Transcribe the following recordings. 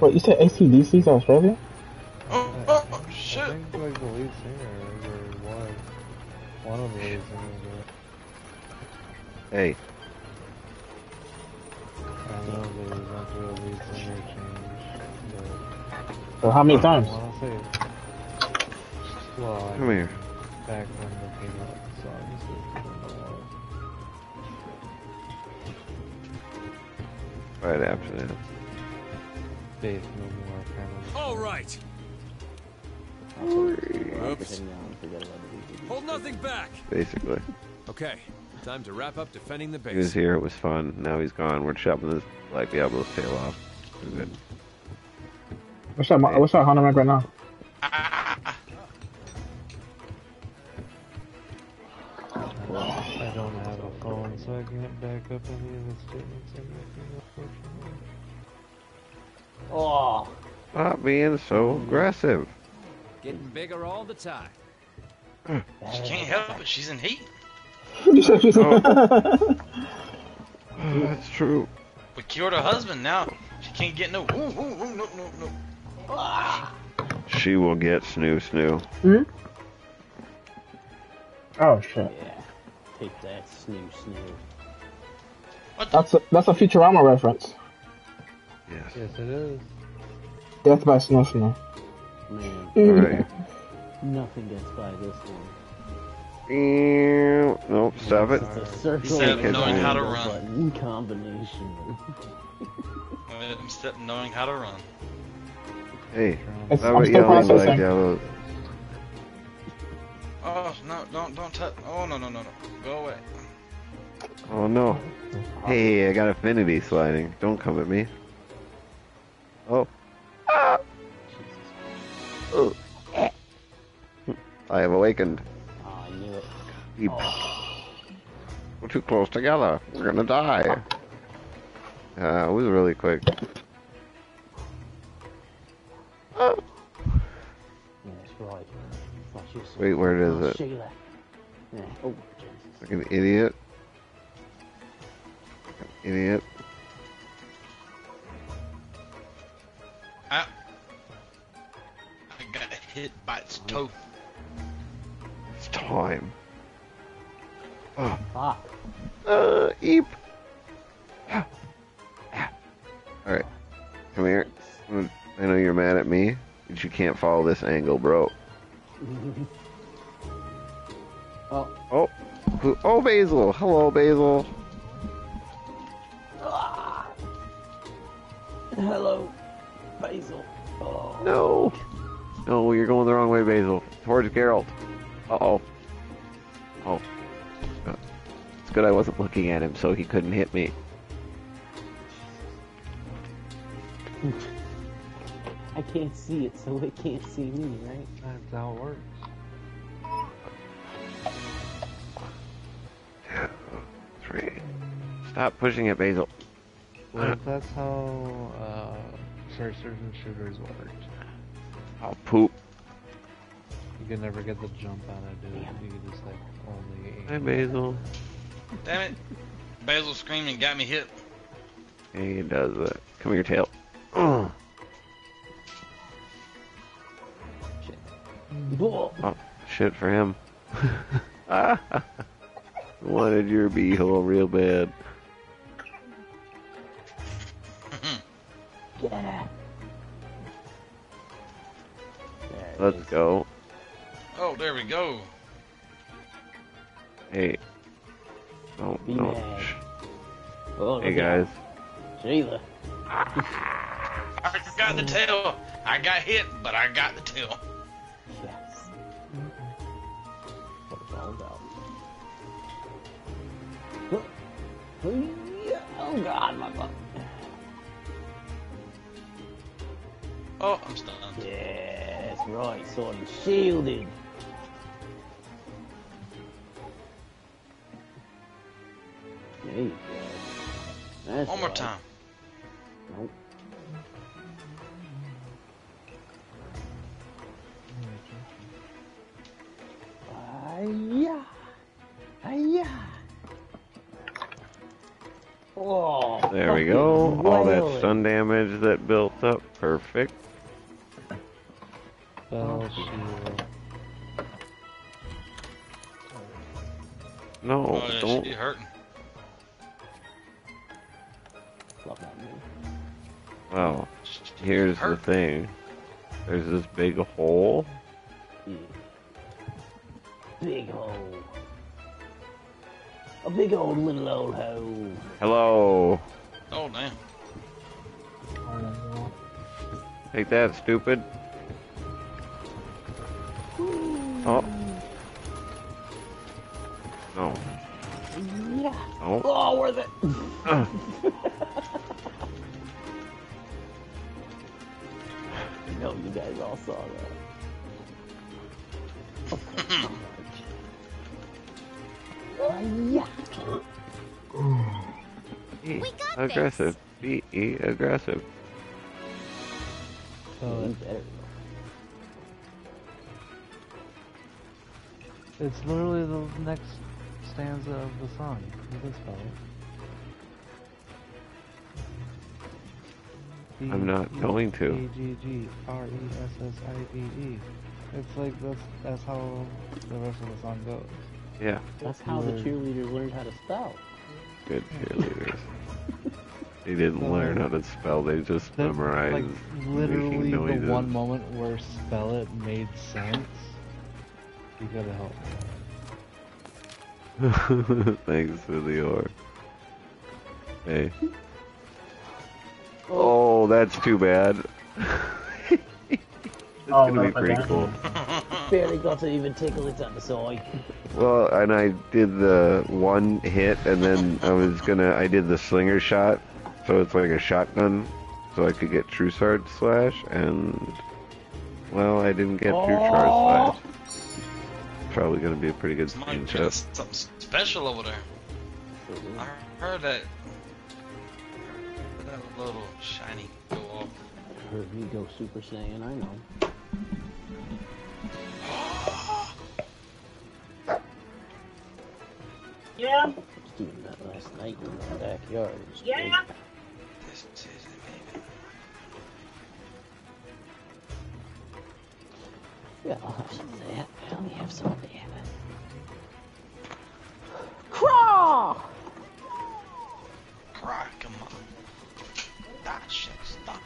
Wait, you said AC/DC's Australia? Oh, oh, oh shit! I think like the lead singer or was one of the lead singers. Hey, I know there was went through a lead singer change. So how many But times? I want to say, well, I come here. back when they came out, the songs that been a while. Right after that. Faith No More kind of. All right. Oops. Hold nothing back. Basically. Okay, time to wrap up defending the base. He was here, it was fun. Now he's gone. We're chopping this like Diablo's tail off. Good. What's that? What's that Honda Mac right now? I don't have a phone, so I can't back up any of the statements I'm making, unfortunately. Oh, Stop being so aggressive. Getting bigger all the time. She can't help it. She's in heat. Oh, that's true. We cured her husband. Now she can't get no. Ooh, ooh, ooh, no, no, no. She will get snoo snoo. Hmm? Oh shit. yeah. Take that, snoo snoo. What? The? That's a that's a Futurama reference. Yes. Yes, it is. Death by Snow Snow. Man, Alright. nothing gets by this one. Ew. Nope, stop it. It's a circle Step and knowing how to run. button combination. I'm step knowing how to run. Hey, It's, how about still yelling like processing. Diablo? Oh no! Don't don't touch. Oh no no no no! Go away. Oh no. Hey, I got affinity sliding. Don't come at me. Oh. Ah. Oh. I have awakened. Oh, I knew it. Keep. We're too close together. We're gonna die. Uh, it was really quick. Oh. That's right. Said- Wait, where is Oh, it? Sheila. Yeah. Oh, Jesus. Like an idiot. Like an idiot. Hit by its toe. It's time. Oh. Fuck. Uh, eep. Alright. Come here. I know you're mad at me, but you can't follow this angle, bro. oh. Oh. Oh, Basil. Hello, Basil. Ah. Hello, Basil. Oh. No. No, you're going the wrong way, Basil. Towards Geralt. Uh-oh. Oh. It's good I wasn't looking at him, so he couldn't hit me. I can't see it, so it can't see me, right? That's how it works. Two, Three. Stop pushing it, Basil. Well, that's how uh, first-person shooters work. I'll poop. You can never get the jump on it, dude. You can just like only. aim. Hi, Basil. Damn it! Basil screaming got me hit. He does that. Come here, tail. Oh, Whoa. oh shit for him. Wanted your beehole real bad. Yeah. Let's go. Oh, there we go. Hey. Oh, Be no. mad. Shh. Oh, Hey, look out. guys. Sheila. I got the tail. I got hit, but I got the tail. Yes. What it's all about. Oh god, my butt. Oh, I'm stunned. Yeah, that's right. Sword and shielded. There you go. That's One more right. time. Nope. Hiya. Hiya. Oh, There we go. All that oh. sun damage that built up. Perfect. Oh, oh, Spell shield. No, Oh, yeah, don't. she hurting. Love that move. Well, She- she here's the thing. There's this big hole. Yeah. Big hole. A big old little old hole. Hello. Oh damn. Oh, Take that, stupid. Oh. No. Yeah. No. Oh, worth it. Ugh. I know you guys all saw that. yeah. Be We got aggressive. Be aggressive. Oh, so You better. It's literally the next stanza of the song. You can spell it. I'm not going to. E G G R E S S I V E. It's like that's that's how the rest of the song goes. Yeah, That's how the cheerleaders learned how to spell. good cheerleaders. they didn't learn how to spell, they just That- memorized like literally making the noises. one moment where spell it made sense. You gotta help. Thanks for the orb. Hey. Oh, that's too bad. it's Oh, gonna be pretty okay. cool. Barely got to even tickle its underside. Well, and I did the one hit, and then I was gonna, I did the slinger shot, so it's like a shotgun, so I could get true sword slash, and well, I didn't get true sword Oh. slash. Probably gonna be a pretty good Somebody screenshot. something special over there. Mm-hmm. I heard that. That little shiny go off. Heard me go Super Saiyan, I know. Yeah, I was doing that last night in the backyard. Yeah. This great. Yeah, I'll have some of. I only have some of that. Craw! Come on. That shit stop.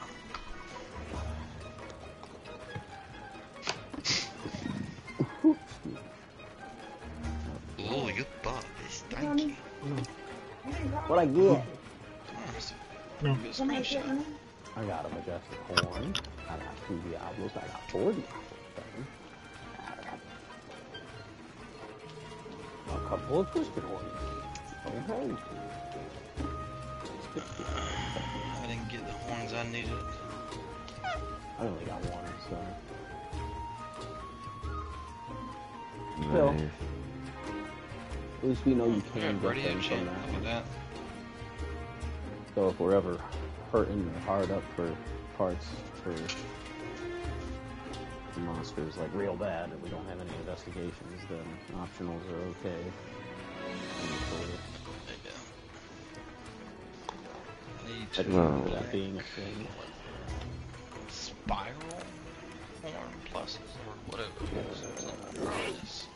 Oh, your butt is stanky. What I get? Come on, it's a No. good. I got a majestic horn. I got two Diablos. I got four Diablos. Got a couple of twisted horns. Hey. I didn't get the horns I needed. I only got one, so Phil. Nice. at least we know you Yeah, can get radio them chat. from that that. So if we're ever hurting or hard up for parts for monsters like real bad and we don't have any investigations, then optionals are okay. There you. I need I to don't remember No. that being a thing. spiral horn pluses or whatever it is.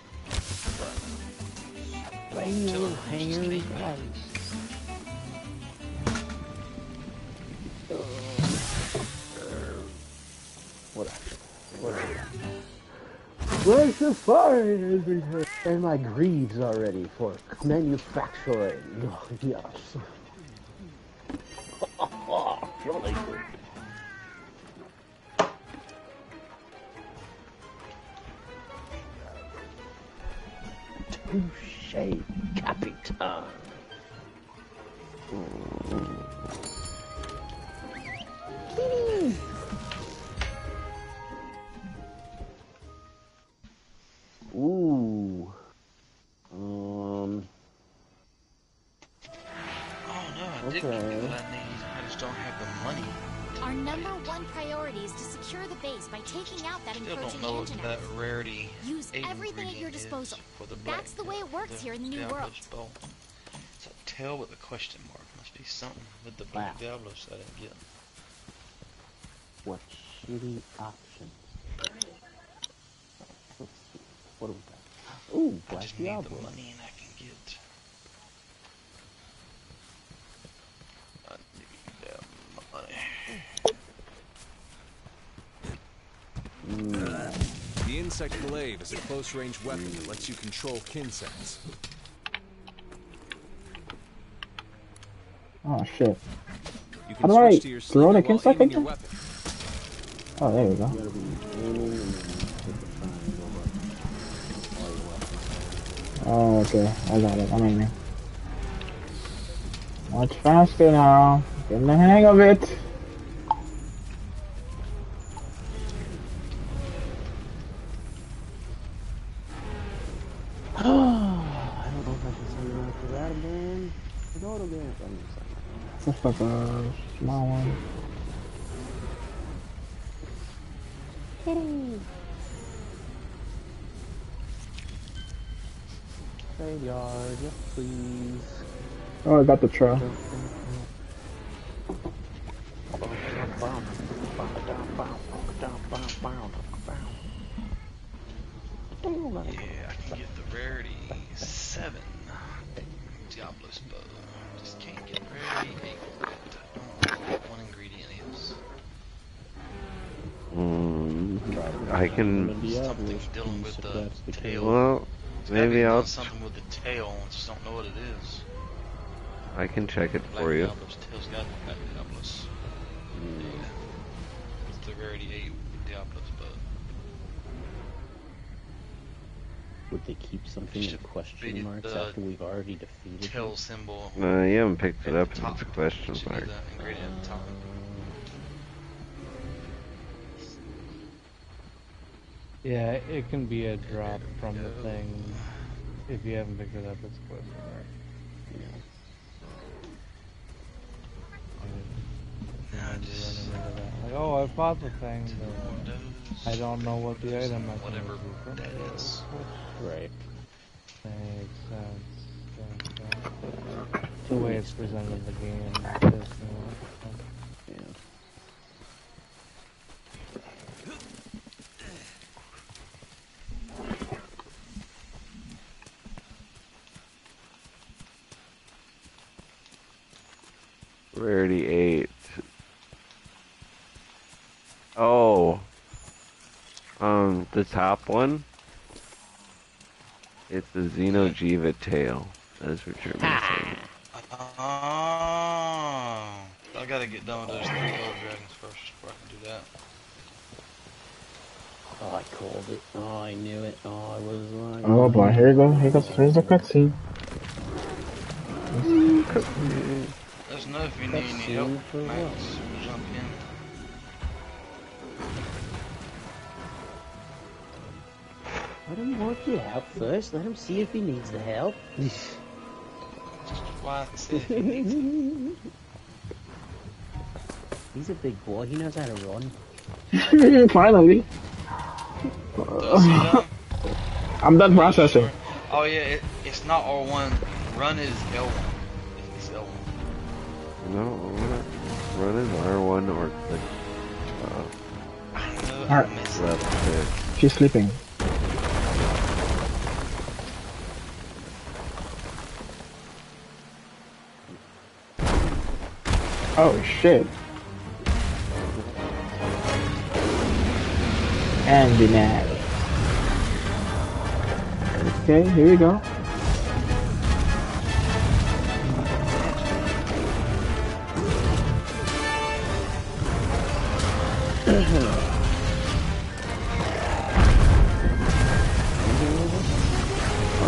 Something the fire? And my greaves are ready for manufacturing. Oh, yes. Surely. Touche, Capitan. Ooh. Encroaching don't know what Anjanath. that rarity Use everything at your disposal. For the That's the way it works the here in the new world. bow. It's a tail with a question mark. Must be something with the Wow. Black Diablos I didn't get. What shitty options? What do we got? Ooh, I Black just need Diablo. the money and I can get. I need that money. Mm, The insect glaive is a close-range weapon that lets you control kinsects. Oh shit. You How do I switch to your throw the sneaker while insect again? Oh, there we go. you gotta be aiming and then hit the triangle button while you're weapon. Oh, okay. I got it. I'm aiming. Much faster now. Getting the hang of it. Auto just saying. Just like a small one. Graveyard, yes please. Oh, I got the trail. Yeah, can. Something dealing with the tail. Well, It's gotta be maybe I'll. something with the tail. I just don't know what it is. I can check it Black for you. Diablos tail's got Black Diablos. Yeah. It's the rarity eight Diablos bow. Would they keep something in question marks after we've already defeated Tail them? symbol. No, you haven't picked it up. the and It's a question Should be mark. Yeah, it can be a drop from the thing. If you haven't picked it up, it's a question mark. Nah, And just run into that. Like, oh, I bought the thing, but I don't know what the item is. Whatever that is. Right. Makes sense. Makes sense. The way it's presented in the game. pisses me off. Yeah. Rarity eight. Oh. Um, the top one. It's the Xeno'jiva tail. That's what you're missing. Oh, I gotta get done with those three gold dragons first before I can do that. Oh, I called it. Oh, I knew it. Oh, I was lying. Oh boy, here you go. Here goes. Here's the cutscene. Let us know if you need any help, Cutscene for We'll jump in. Let him work it out first. Let him see if he needs the help. Why? See if you need He's a big boy. He knows how to run. Finally. Does? I'm done processing. Oh yeah, it, it's not R1. Run is L1. It's L1. No, run is R1 or click uh, Alright. Left click. She's sleeping. Oh shit. And the nav. Okay, here we go.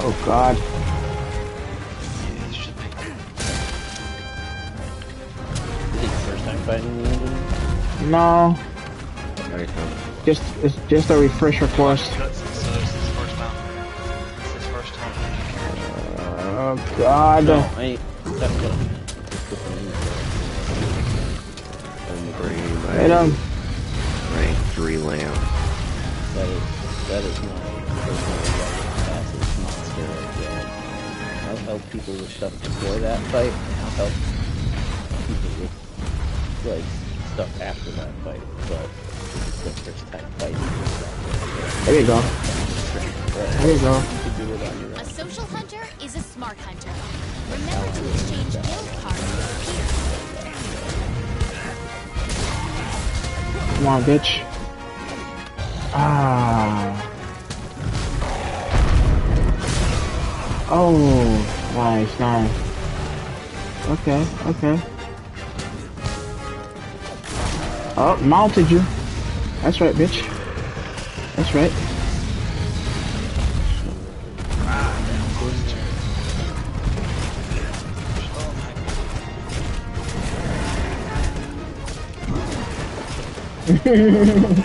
Oh god. Yeah, it should be. Is it your first time fighting the? No, There you go. just it's just a refresher course. Cutscene, so this is his first time. This is his first time playing the character. Oh god. No, I ain't. That's good. And bringing Hit my him. Rank 3 lamp. That is, that is my personal fastest monster right there. I'll help people with stuff before that fight. I'll help like stuff after that fight, but it's the first time fighting. There you go. There you go. You do it on your A social hunter is a smart hunter. Remember to exchange guild cards with peers. Come on, bitch. Ah. Oh, nice, nice. Okay, okay. Oh, mounted you. That's right, bitch. That's right.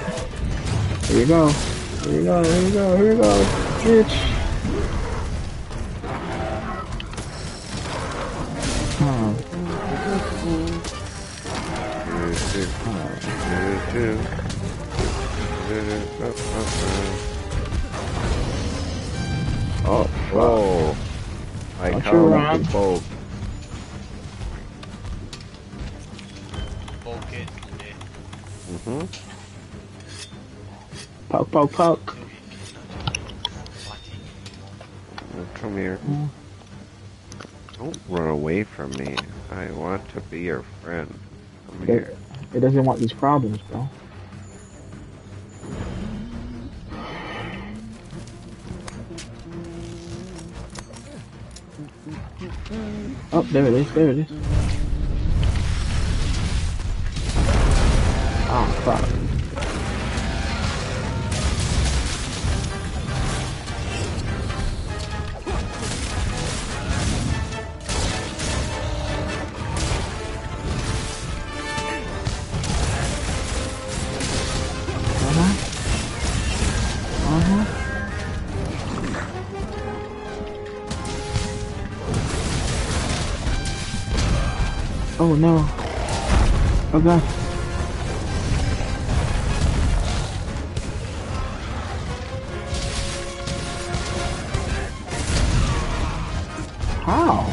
Here you go. Here you go. Here you go. Here you go. Bitch. Oh, oh, Whoa. I Watch caught your him run. Poke, poke. Come here. Don't run away from me. I want to be your friend. Come here. It, it doesn't want these problems, bro. Oh, there it is, there it is. Oh, fuck. Oh no. Oh god. How?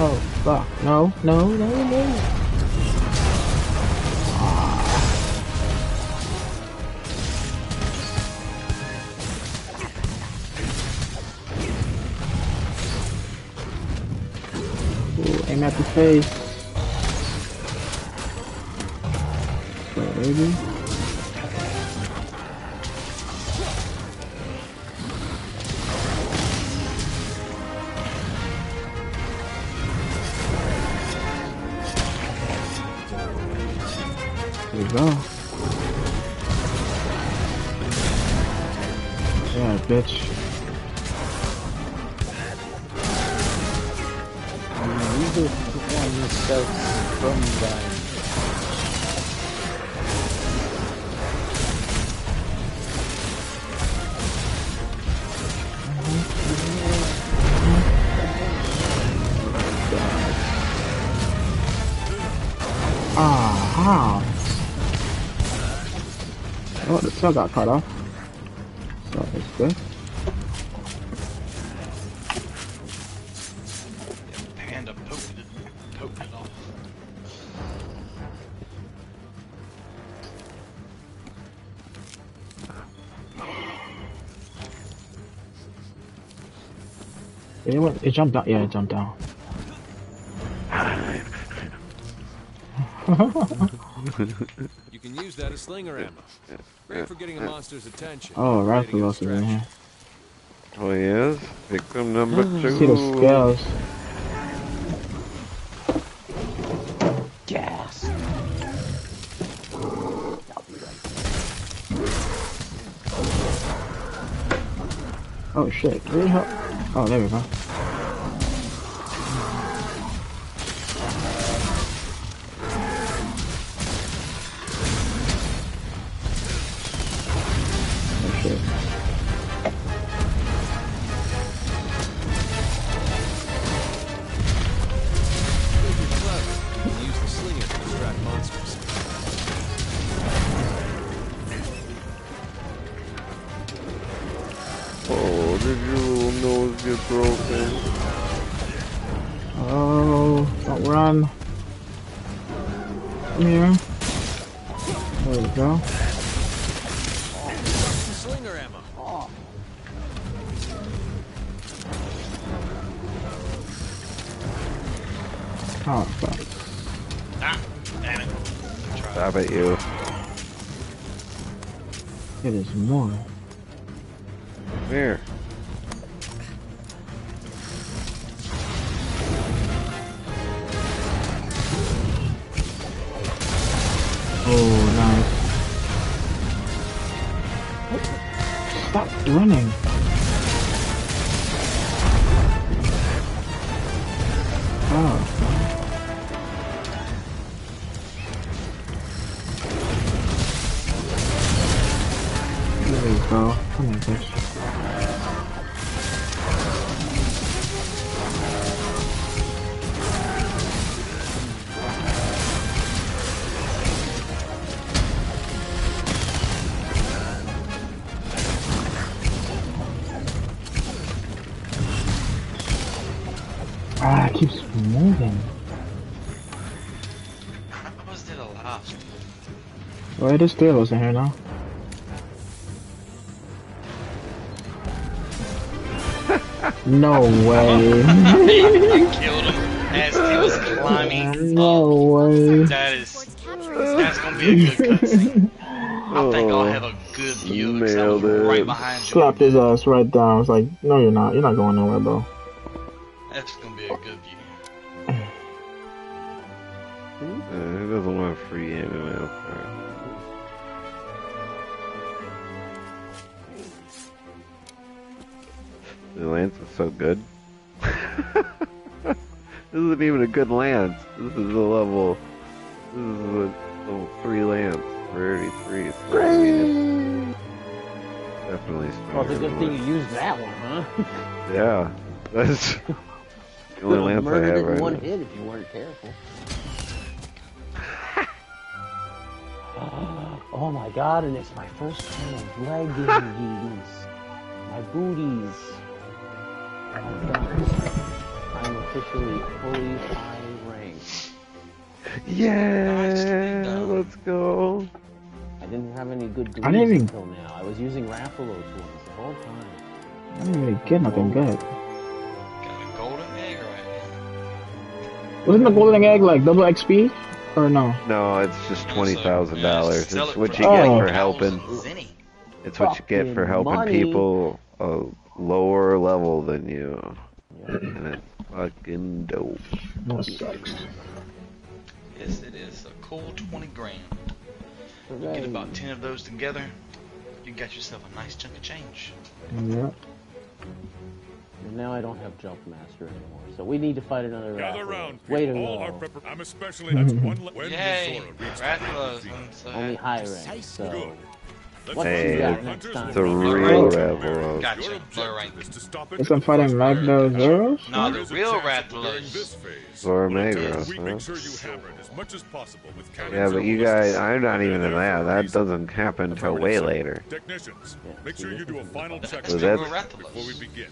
Oh fuck. No, no, The got cut off. So it's good. Panda it, poked it off. It, went, it jumped down. Yeah, it jumped down. You can use that as slinger ammo. Great for getting a monster's attention. Oh, creating a Rathalos is in here. Oh, he is? Victim number ah, two. See the scales. Gas. Oh shit. Can we help? Oh, there we go. Well, it is three of us in here now. No way. I killed him as he was climbing no way. That is, Towards that's gonna be a good cutscene. I think I'll have a good view because I was right behind you. Slapped his ass right down. It's like, no, you're not. You're not going nowhere, bro. So good. this isn't even a good lance. This is a level. This is a level three lance. Rarity three. So I mean, it's definitely Well, it's a good thing you used that one, huh? Yeah, that's the only lance I have right one now. hit if you weren't careful. oh my god, and it's my first time of leggings. My booties. I'm officially fully high rank. Yeah, done. let's go. I didn't have any good I didn't even- until now. I was using Rathalos ones the whole time. I didn't really get nothing good. Got a golden egg right Wasn't the golden egg like double XP? Or no? No, it's just now. twenty thousand dollars. It's what for you Oh. get for helping. It's what you get for helping money. people a lower level than you. And it's fucking dope. That sucks. Yes, it is a cool 20 grand. Get about 10 of those together, you got yourself a nice chunk of change. Yeah. And now I don't have Jump Master anymore, so we need to fight another Gather Rathalos. round, Wait a people. All our go. prepar- I'm especially that's one. le- when Yay! Zorah reached Rathalos, the I'm so Only happy. high rank, so... Good. Let's What go. you got next Hunters time? will It's a real around. level. Gotcha, Your rank. objective is to stop it Guess I'm fighting Magno Zeros? No, the There is a real chance that during Rathalos. this phase, Zorah we'll attack Magros, huh? Make sure you hammer it as much as possible with counter Yeah, but you guys. I'm not even in that. there for a That doesn't happen till way later. Technicians, make sure you do a final check That's So the that's- before we begin.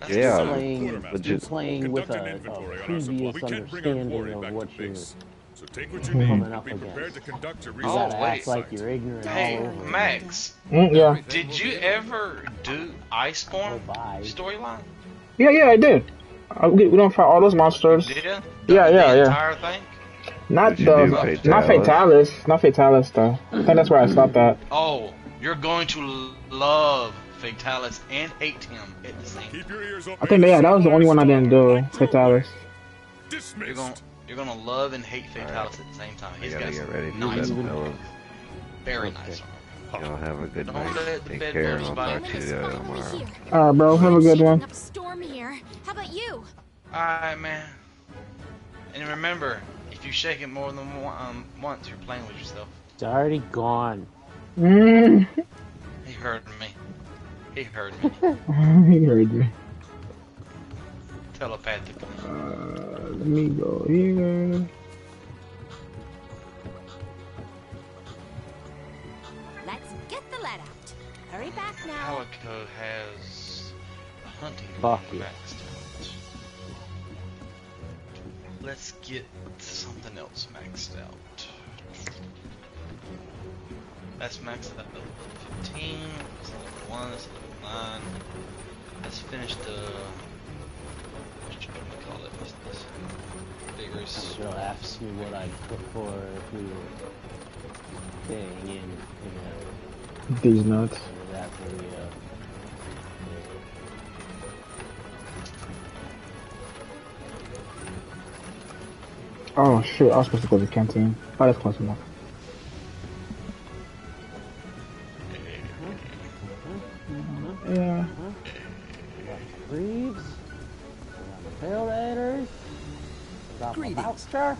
That's Yeah. the playing, you're playing with a, an a inventory on our previous supply. We can't bring our understanding of what to you're base. So take what you coming need up and be prepared to conduct your research. gotta Oh, wait. like you're ignorant Hey. Max, Mm, yeah. did you ever do Iceborne Oh, storyline? Yeah, yeah, I did. Uh, we, we don't fight all those monsters. Did you? Yeah, the yeah, yeah. entire thing? Not the, do not Fatalis? Fatalis, not Fatalis though. I think that's where I stopped at. Oh, you're going to love Fatalis and hate him at the same time. Keep your ears open. I think yeah, that was the only one I didn't do. Fatalis. Dismissed. Gonna you're gonna love and hate Fatalis at the same time. I He's gotta got get some ready for nice, bed, fellas. very Okay. nice. Y'all have a good Don't night. let the Take care, and I'll bite. talk to you uh, tomorrow. here. Alright, bro. Have a good one. Up storm here. How about you? Alright, man. And remember, if you shake it more than one, um, once, you're playing with yourself. It's already gone. Mm, He heard me. He heard me he heard me. Telepathically. Uh, let me go here. Let's get the lead out. Hurry back now. Calico has a hunting Fuck ring let's get something else maxed out. That's maxed out at level 15. That's level 1. That's level 9. Let's finish the. What do we call it? What's this? Vigorous. Girl asks me what I'd prefer if we were staying in, you know, These nuts. that area. Oh shit, I was supposed to go to the canteen. Oh, that's close enough. Yeah. We got the tailgaters, we got the voucher.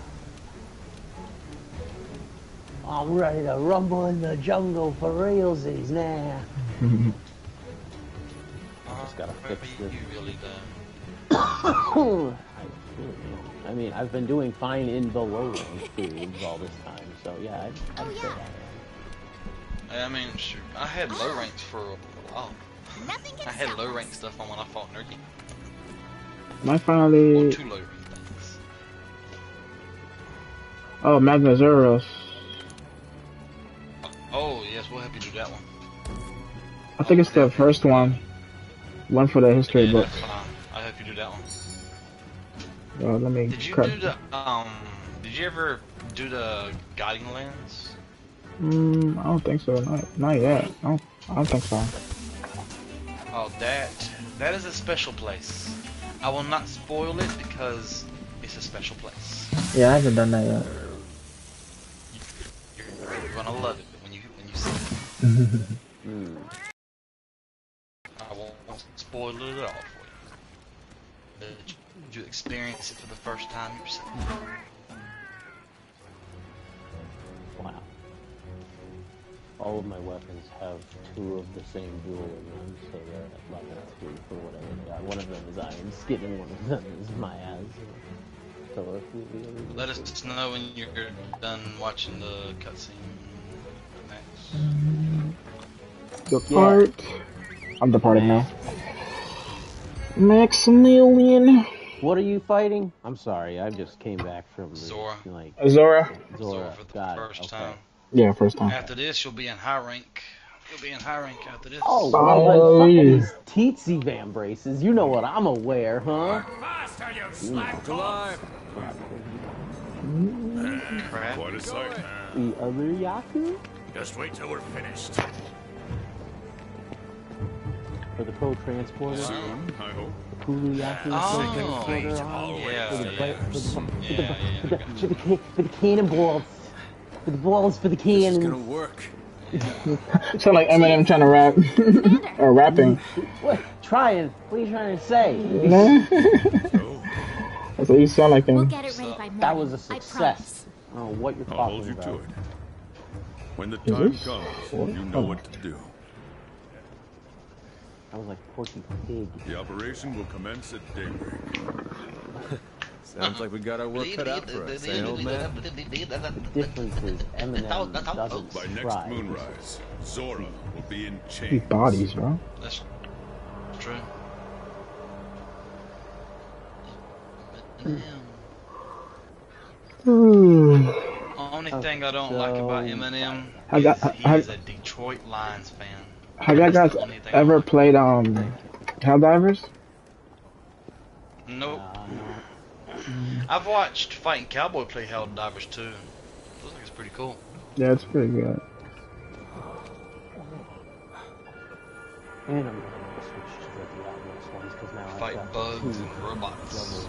I'm ready to rumble in the jungle for realsies now. Just gotta fix this. really. I, I mean, I've been doing fine in the low range periods all this time, so yeah, I'd, I'd Oh, say yeah. I mean, shoot, I had low oh. ranks for a while. Nothing can I had low rank stuff on when I fought Nerky. Am I Well, finally? two low rank things. Oh, Magnazuros. Oh, yes, we'll help you do that one. I think it's the first one. One for the history Yeah, book. I'll help you do that one. Well, let me Did you cut. do the, um, did you ever do the Guiding Lands? Mm, I don't think so. Not, not yet. I don't, I don't think so. Oh, that, that is a special place. I will not spoil it because it's a special place. Yeah, I haven't done that yet. You're, you're gonna love it when you, when you see it. I won't spoil it at all for you. Let you experience it for the first time yourself. All of my weapons have two of the same dual in them, so they're at level 3 for whatever they are. One of them is Iron Skin and one of them is Myaz. So if we really Let us know when you're done watching the cutscene. Max. Depart. I'm departing now. Maximilian. What are you fighting? I'm sorry, I just came back from the, Zorah. like Zorah. Zorah. for the Got it, first okay. time. Yeah, first time. After this, you'll be in high rank. You'll be in high rank after this. Oh, Oh, well, then yeah. fucking these Tzitzi vambraces. You know what I'm aware, huh? Faster, you Alive. crap. Quite a sight. The other Yaku? Just wait till we're finished. For the pro transporter? Soon, I hope. Hulu Yaku Oh, transporter on? I'll Yeah, For the, yeah, bite- for the, for the, yeah, yeah, for the, I got for for the cannonballs. For the balls for the This is gonna cannons. work. Sound like Eminem trying to rap. or rapping. What? Trying? What are you trying to say? That's what you sound like We'll get it ready by morning. That was a success. promise. I don't know what you're I'll hold talking you to about. it. When the time comes, what? you know oh. what to do. I was like Porky Pig. The operation will commence at daybreak. Sounds like we got our work cut out for us, eh, old man? Difference is Eminem doesn't By next try. moonrise, Zorah will be in These chains. bodies, bro. That's true. Only thing I don't like about Eminem I got- is he I- is a Detroit Lions fan. Have you guys That's the only thing I ever like. played um Helldivers? Nope. I've watched Fighting Cowboy play Helldivers too. Looks like it's pretty cool. Yeah, it's pretty good. and I'm gonna switch to the Diablos ones because now I've Fight got bugs and robots.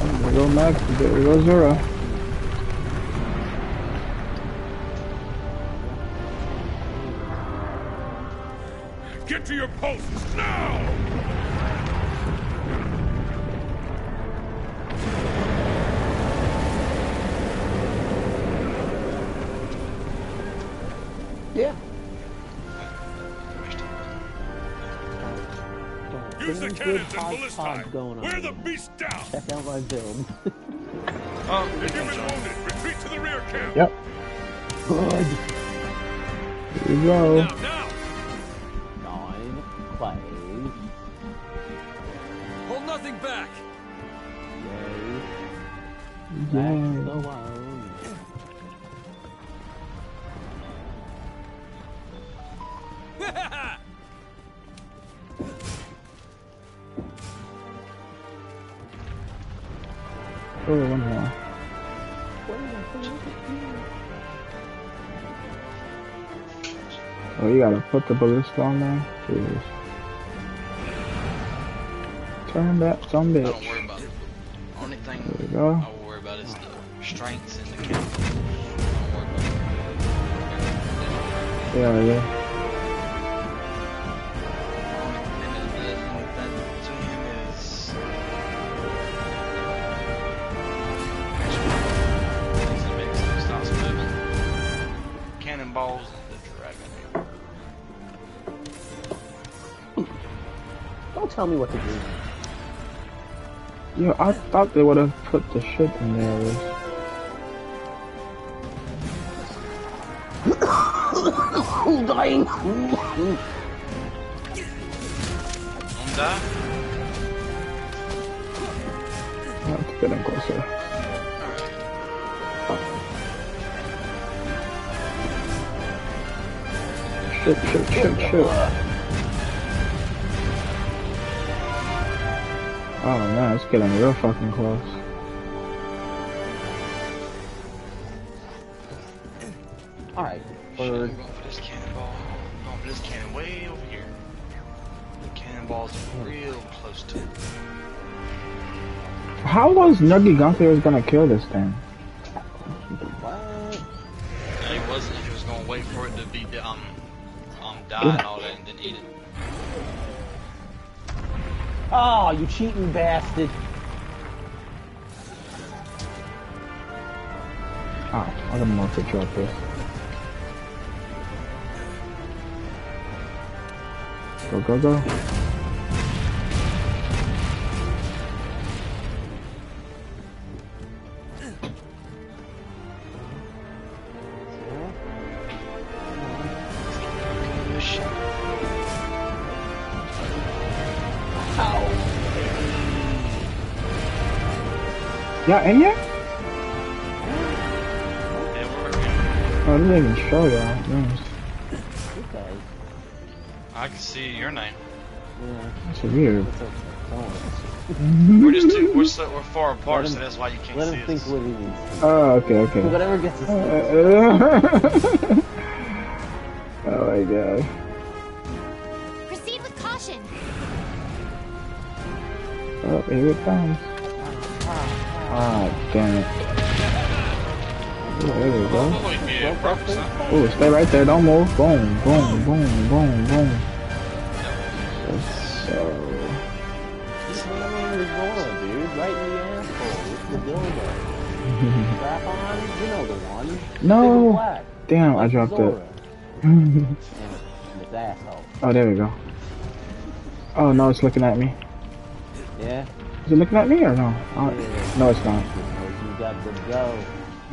There we go Max, there we go Zora. Get to your posts now! Yeah. Use the cannons and ballista! Wear the beast down! Check out my build. Oh, If you've been wounded, retreat to the rear camp! Yep. Good. Here we go. Now, now! Wave. Hold nothing back. Wave. Yeah. That's the one. Oh, one more. Oh, you gotta put the ballista on there? Jesus. Turn that some I don't worry about it. Only thing There we go. I will worry about is the strengths and the count. I don't worry about it. Yeah, yeah. Only thing that does anything to him is things that makes him stops moving. Cannonballs and the dragon. Don't tell me what to do. Yo, I thought they would have put the shit in there. Liz. I'm dying. Don't die. Let's get in closer. Shit, shit, shit, shit. Oh man, it's getting real fucking close. Alright, Shit, I'm bird. going for this cannonball. I'm going for this cannon way over here. The cannonball's real close to it. How was Nuggy Gunther was gonna kill this thing? What? No, he wasn't. He was going to wait for it to be um, um, die and all that, and then eat it. Oh, you cheating bastard. Oh, I got more picture drop there. Go, go, go. Yeah, in here? Yeah, we're working. Oh, it didn't even show y'all. Nice. I can see your name. Yeah, That's weird. it's okay. Don't. We're just too, we're so we're far apart, Let so that's why you can't Let see him think us. what he needs. Oh, okay, okay. Whatever gets his oh my god. Proceed with caution. Oh, here it comes. Damn it. Oh, there we go. Oh, yeah, perfect, son. Stay right there. Don't move. Boom, boom, boom, boom, boom. So... He's hammering the Zorah, dude. Right in the asshole. With the dildo. Strap on, you know the one. No! Damn, I dropped it. Zorah. And this asshole. Oh, there we go. Oh, no, it's looking at me. Yeah? Is it looking at me or no? Yeah. no, it's not. Because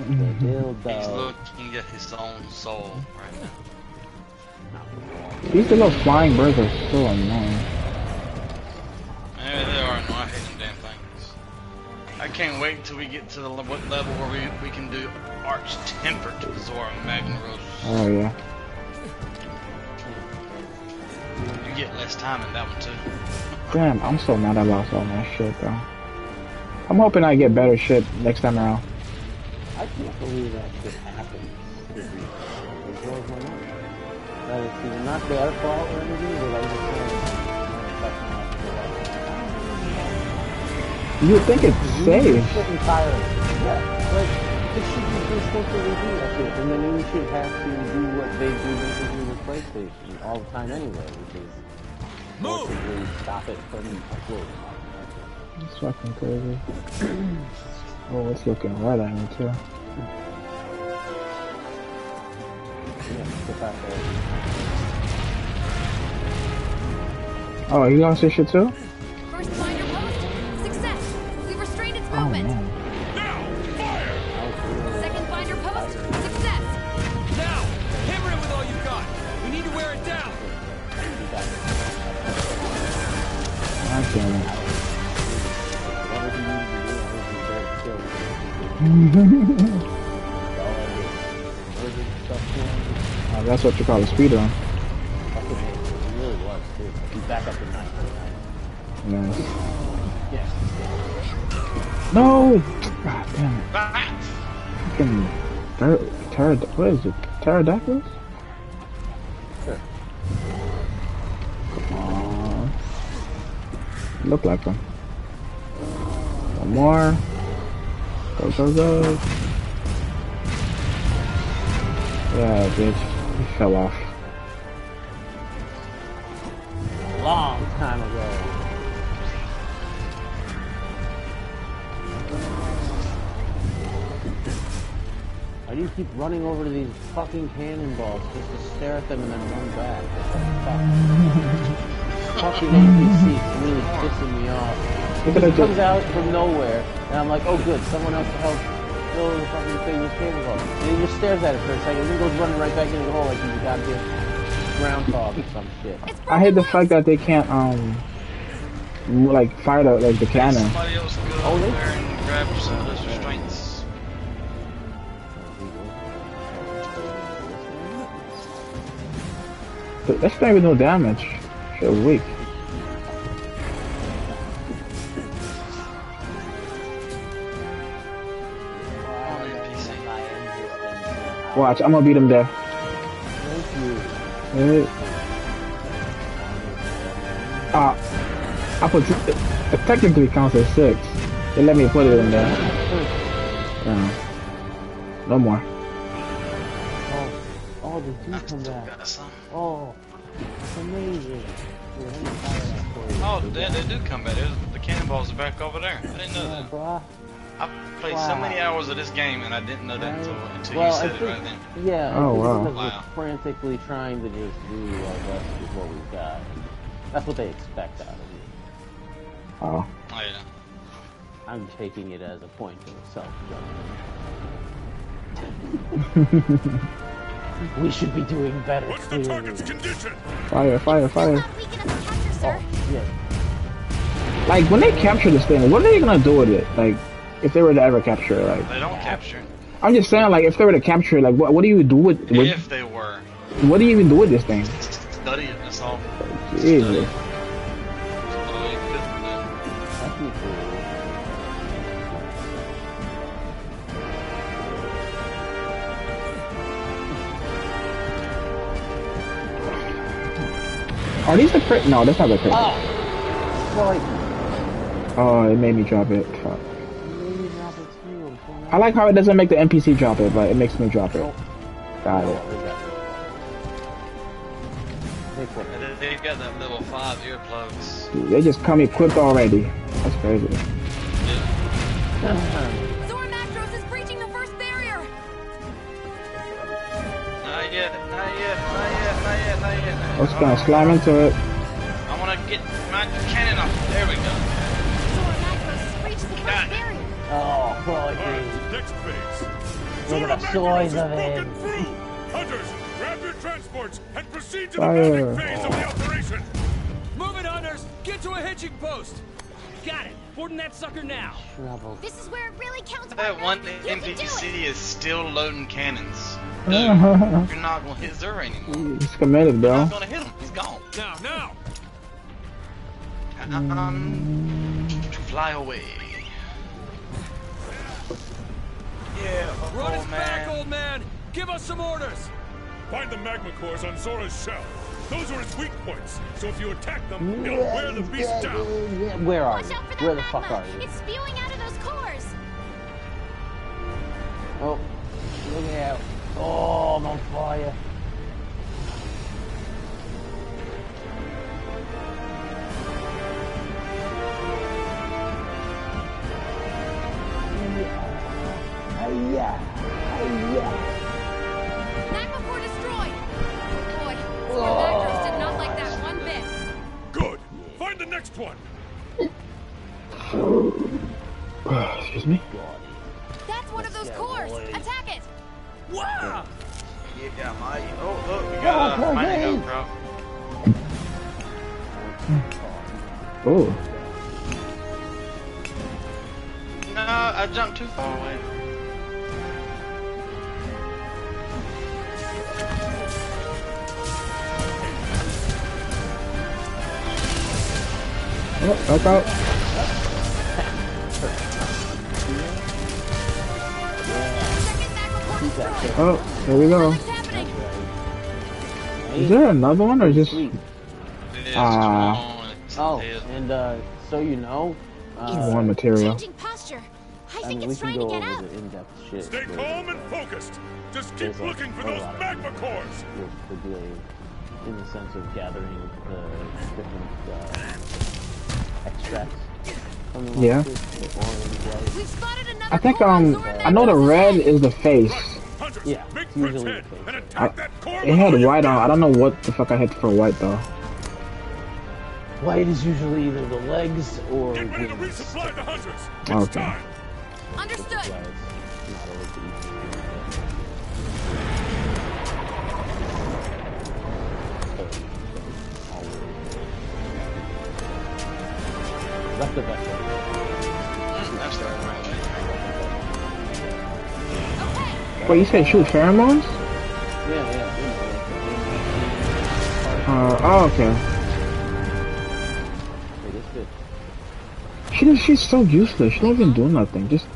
the go. The He's looking at his own soul right now. These little flying birds are so annoying. Yeah, they are annoying. I hate them damn things. I can't wait until we get to the what level where we, we can do Arch Tempered Zorah Magdaros. Oh, yeah. You get less time in that one too. Damn, I'm so mad I lost all my shit, though. I'm hoping I get better shit next time around. I can't believe that shit happened. to. It blows my mind. That it's either not their fault or anything, but I just can't. You think it's safe? sick and tired it. Yeah, like, it should be instinctively do that shit, and then you should have to do what they do basically with PlayStation all the time anyway, which is Move! stop it from uploading. It's fucking crazy. oh, it's looking right at me, too. Oh, you gonna say shit too? What you call a it. It really was, too. He's back up to 999. Nice. Yes. No! God damn it. Ah! Fucking what is it? Pterodactyls? Sure. Come on. Look like them. One more. Go, go, go. Yeah, bitch. Fell off. Long time ago. Why do you keep running over to these fucking cannonballs just to stare at them and then run back? Fuck? fucking NPC really pissing me off. It comes out from nowhere, and I'm like, oh good, someone else to help fill the fucking thing with cannonballs. And he just stares at it for a second, and then goes running right back into the hole like he's a goddamn groundhog or some shit. I hate the fact that they can't, um, like, fire the, like, the cannon. Somebody else go Oh, they- there and grab some of those restraints. That's not even no damage. Shit, weak. Watch, I'm gonna beat him there. Thank you. Alright. Uh, I put it technically counts as six. They let me put it in there. Yeah. No more. Oh, oh, they do come back. Oh, that's amazing. Here, let me fire that for you. Oh, they, they do come back. There's, the cannonballs are back over there. I didn't know Yeah, that. Bruh. I played so many hours of this game and I didn't know that until, until Well, you I said it right then. Yeah, Oh, wow. because Wow. we're frantically trying to just do our best with what we've got. That's what they expect out of you. Oh. Oh yeah. I'm taking it as a point of self-judgment. we should be doing better, What's the clearly. target's condition? Fire, fire, fire. Not weak enough to capture. Oh, yeah. Like, when they capture this thing, what are they gonna do with it? Like, if they were to ever capture it, like, They don't capture it. I'm just saying, like, if they were to capture it, like, what, what do you do with, with If they were. what do you even do with this thing? Study it, that's all. Jesus. Oh, you couldn't do. That'd be cool. Are these the crit? No, that's not the crit. Ah! Boy, Oh, it made me drop it. Fuck. I like how it doesn't make the NPC drop it, but it makes me drop it. Nope. Got it. they got it. Take one. And they- They've got that level 5 earplugs. Dude, they just come equipped already. That's crazy. Zorah Magdaros is breaching the first barrier. Not yet, not yet, not yet, not yet, not yet. I was gonna slam into it. I wanna get my cannon off. There we go. Zorah Magdaros has breached the first it. barrier. Oh, Alright, Crikey. next phase. Look at the Zora size of him. Hunters, grab your transports and proceed to the Fire. phase of the operation. Move it, hunters! Get to a hitching post! Got it! Boarding that sucker now! Trouble. This is where it really counts. That one You can do. NPC is still loading cannons. Dude, you're not gonna hit Zorah anymore. He's committed, You're bro. not gonna hit him. He's gone. Now, now! Um, to fly away. Yeah, Run us back, old man! Give us some orders! Find the magma cores on Zorah's shell. Those are its weak points, so if you attack them, it'll wear the beast down. Where are Watch you? out for Where the magma. fuck are you? It's spewing out of those cores. Oh, look out. Oh, I'm on fire. yeah. yeah. Magma core destroyed! Boy, oh. the Scarnagros did not like that one bit. Good! Find the next one! Excuse me? That's one of those cores! Attack it! Wow! Yeah, my... Oh, look, we got oh, a mining outcrop. Oh. No, I jumped too far away. Oh, back out. Keep that shit. Oh, there we go. Is there another one or just? Sweet. It is Ah. on its Oh, and uh, so you know, uh, One material. I I mean, we can go to over the in-depth shit. Stay with, calm and uh, focused. Just keep There's, looking for a those lot of magma cores. with the blade in the sense of gathering the different uh, extracts Yeah. monsters, the orange, white. We've spotted another I think um I know the red head. is the face. Hunters, Yeah, it's usually the face. I, attack that core it had all white on. I don't know what the fuck I hit for white though. White is usually either the legs or Get ready to wings. the hunters. Okay. time. Which is Understood. Left the vessel. That's the right way. Okay. Wait, you said shoot pheromones? Yeah, yeah, you Uh, oh, okay. Wait. She does, she's so useless. She don't even do nothing. Just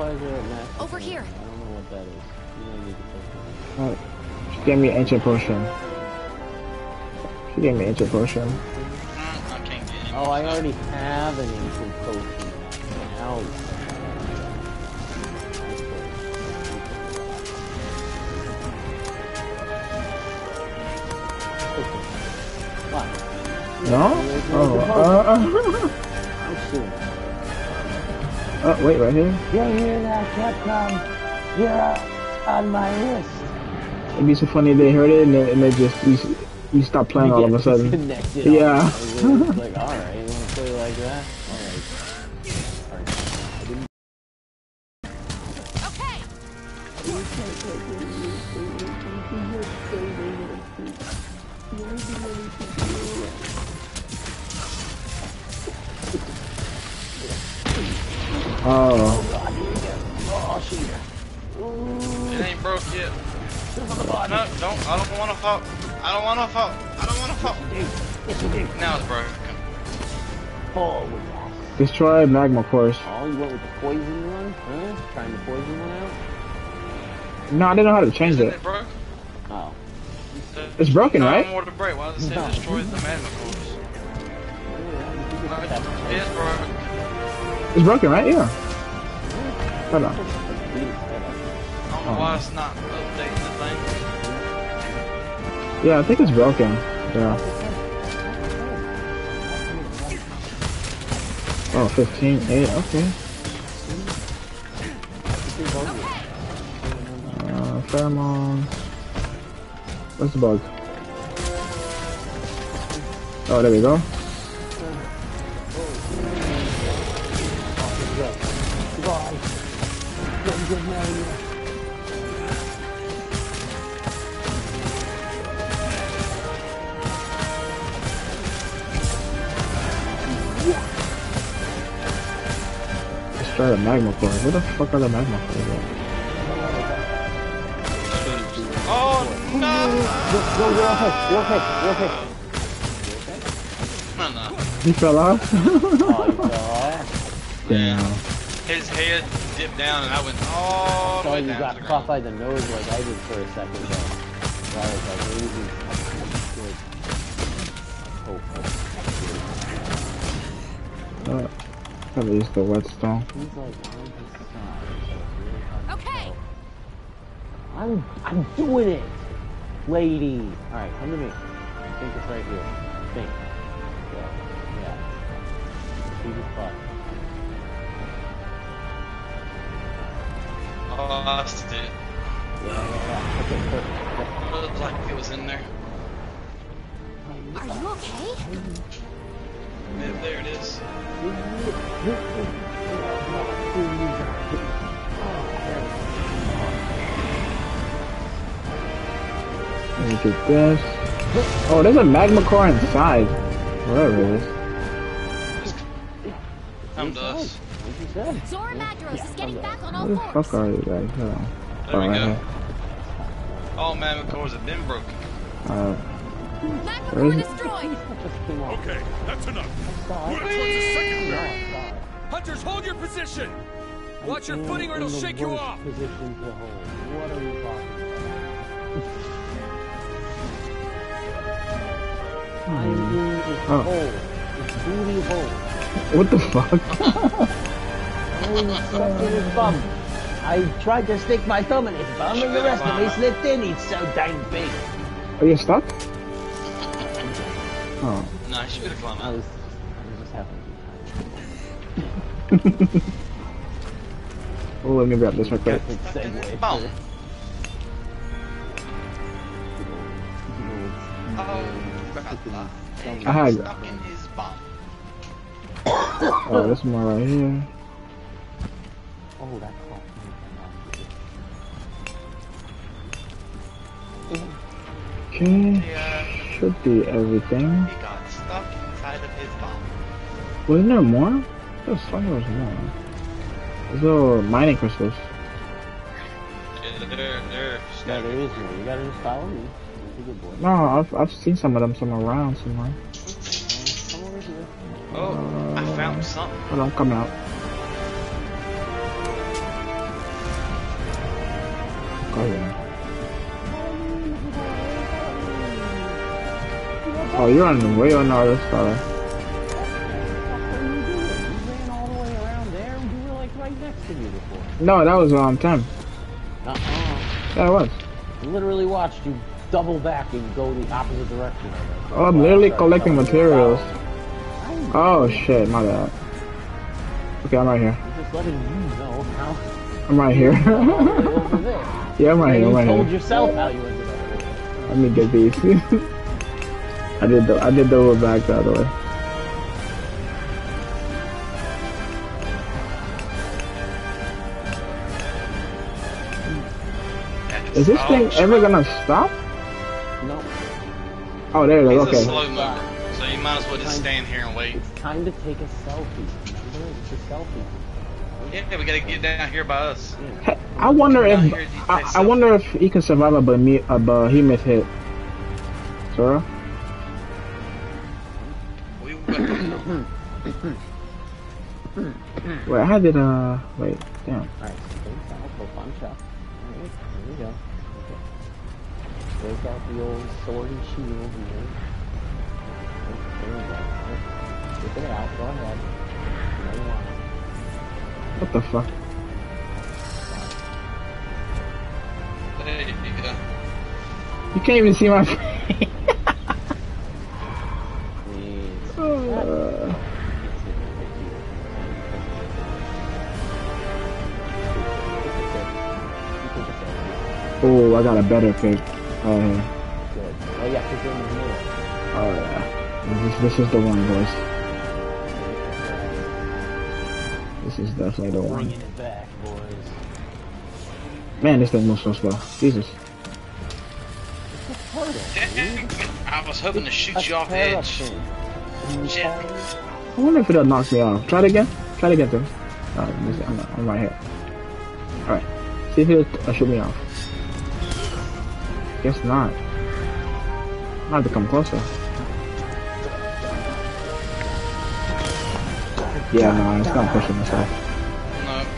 Multipliers are at max. Over here. I don't know what that is. You don't need to take uh, she gave me an ancient potion. She gave me an ancient potion. Oh, I already have an ancient potion. Now. What? No? Oh, uh, uh, uh, wait, right here. You hear that, Capcom? You're uh, on my list. It'd be so funny if they heard it and then, and they just you, stop playing all of a sudden. Yeah. Like, alright, you wanna play like that? Destroy magma cores. Oh, you went with the poison one? Huh? Trying the poison one out? No, I didn't know how to change Isn't it. it broke? Oh. It's broken, no right? more to break. Why does it say No. destroy the magma cores? It is broken. It's broken, right? Yeah. Hold on. I don't know why it's not updating the thing. Yeah, I think it's broken. Yeah. Oh, 15, 8, okay. Uh, pheromone. What's the bug? Oh, there we go. Destroy the magma core. Where the fuck are the magma cores at? Oh no! Go, real quick, real quick, real quick. No, no. He fell off? Oh, you. Damn. His head dipped down and I went all the So way you down got to the caught by the nose like I did for a second there. So I was like, maybe good. Hope. Uh, probably use the whetstone. He's like on his side, so it's really hard to Okay. I'm I'm doing it, lady. All right, come to me. I think it's right here. I think. Yeah. Yeah. See the spot. Oh, I see it. Yeah, yeah, yeah. Okay, perfect. It looked like it was in there. Are you okay? Yeah, there it is. Let me get this. Oh, there's a magma core inside. Whatever it is. Come to us. you said. Zorah Magdaros is getting back on all Where the fours. fuck are you guys? Hold on. There we Oh, go. right All magma cores have been broken. here. Magma Where core is destroyed. Just came off. Okay, that's enough. Sorry. Move towards the second barrel. Hunters, hold your position! Watch your footing or it'll shake you off! Position to hold. What are you talking about? I am in its Oh. hole. Its booty hole. what the fuck? Oh, I stuck in his bum. I tried to stick my thumb in his bum and the rest of me slipped in. He's so dang big. Are you stuck? Oh. Nah, she could have climbed I out. was, I was just having a good time. Oh, let me grab this real quick. Segue. Boom. for- Oh, forgot that. And he I got stuck in his bomb. Oh, this one right here. Oh, that caught Okay. Yeah, Should be everything. he got stuck inside of his bomb. Wasn't there more? There was there was more. There's little mining crystals. Yeah, they're, they're Yeah, there is more. You gotta just follow me. You're a good boy. No, I've I've seen some of them somewhere around somewhere. Come over here. Oh, I found something. Hold on, I'm coming out. Oh yeah. Oh, you're on the way on the other side. What are you doing? You ran all the way around there and you were like right next to me before. No, that was on time. Uh-uh. Yeah, it was. Literally watched you double back and go the opposite direction. Oh, I'm literally collecting materials. Oh shit, my bad. Okay, I'm right here. just letting you know how I'm right here. all the way over there. yeah, I'm right here. I'm you right told yourself how you ended up. Let me get these. I did the I did the little back the way. Is this Oh, thing shit. ever gonna stop? No, Oh, there it He's is. a Okay. slow mover, so you might as well just stand here and wait. it's time to take a selfie. Remember, it's a selfie. Yeah, we gotta get down here by us. Hey, I wonder if here, I, I wonder if he can survive a beme- a behemoth hit. Sora? Wait, how did uh wait, damn. Alright, face out, go punch up. Alright, here we go. Okay. Break out the old sword and shield here. There we go. Whip it out, go ahead. No you want it. What the fuck? There you go. You can't even see my face. Please. Uh, oh, I got a better pick. Oh yeah. Good. Oh yeah, because you're in the. Oh yeah. This, this is the one, boys. This is definitely the one. Bringing it back, boys. Man, this thing moves so slow. Jesus. I was hoping to shoot you off the edge. terrapin. I wonder if it'll knock me off. Try it again. Try it again, Tim. Alright, I'm, I'm right here. Alright. See if it'll shoot me off. Guess not. I have to come closer. Yeah, no, it's not pushing myself. No. Have.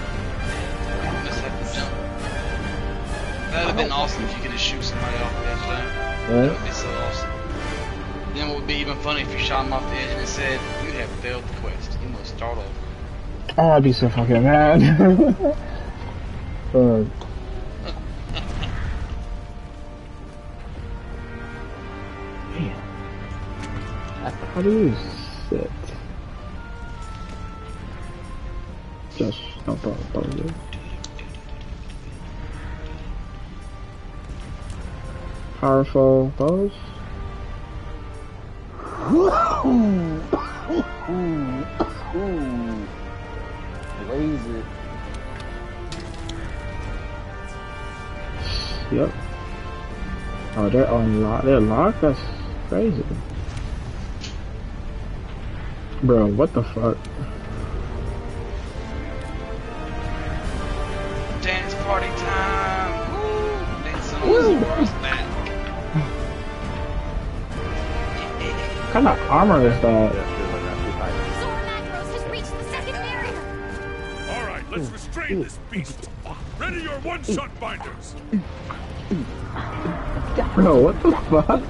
That would have been awesome if you could just shoot somebody off the edge there. That what would be even funny if you shot him off the edge and it said, you have failed the quest. You must start over. Oh, I'd be so fucking mad. Man. How do you sit? Just no problem. Powerful bows. Blaze it. Yep. Oh, they're unlocked. They're locked. That's crazy. Bro, what the fuck? Kind of armor is that? Just as a rusty pipe. Zorah Magdaros has reached the second barrier. All right, let's restrain this beast. Ready your one-shot binders. Bro, what the fuck?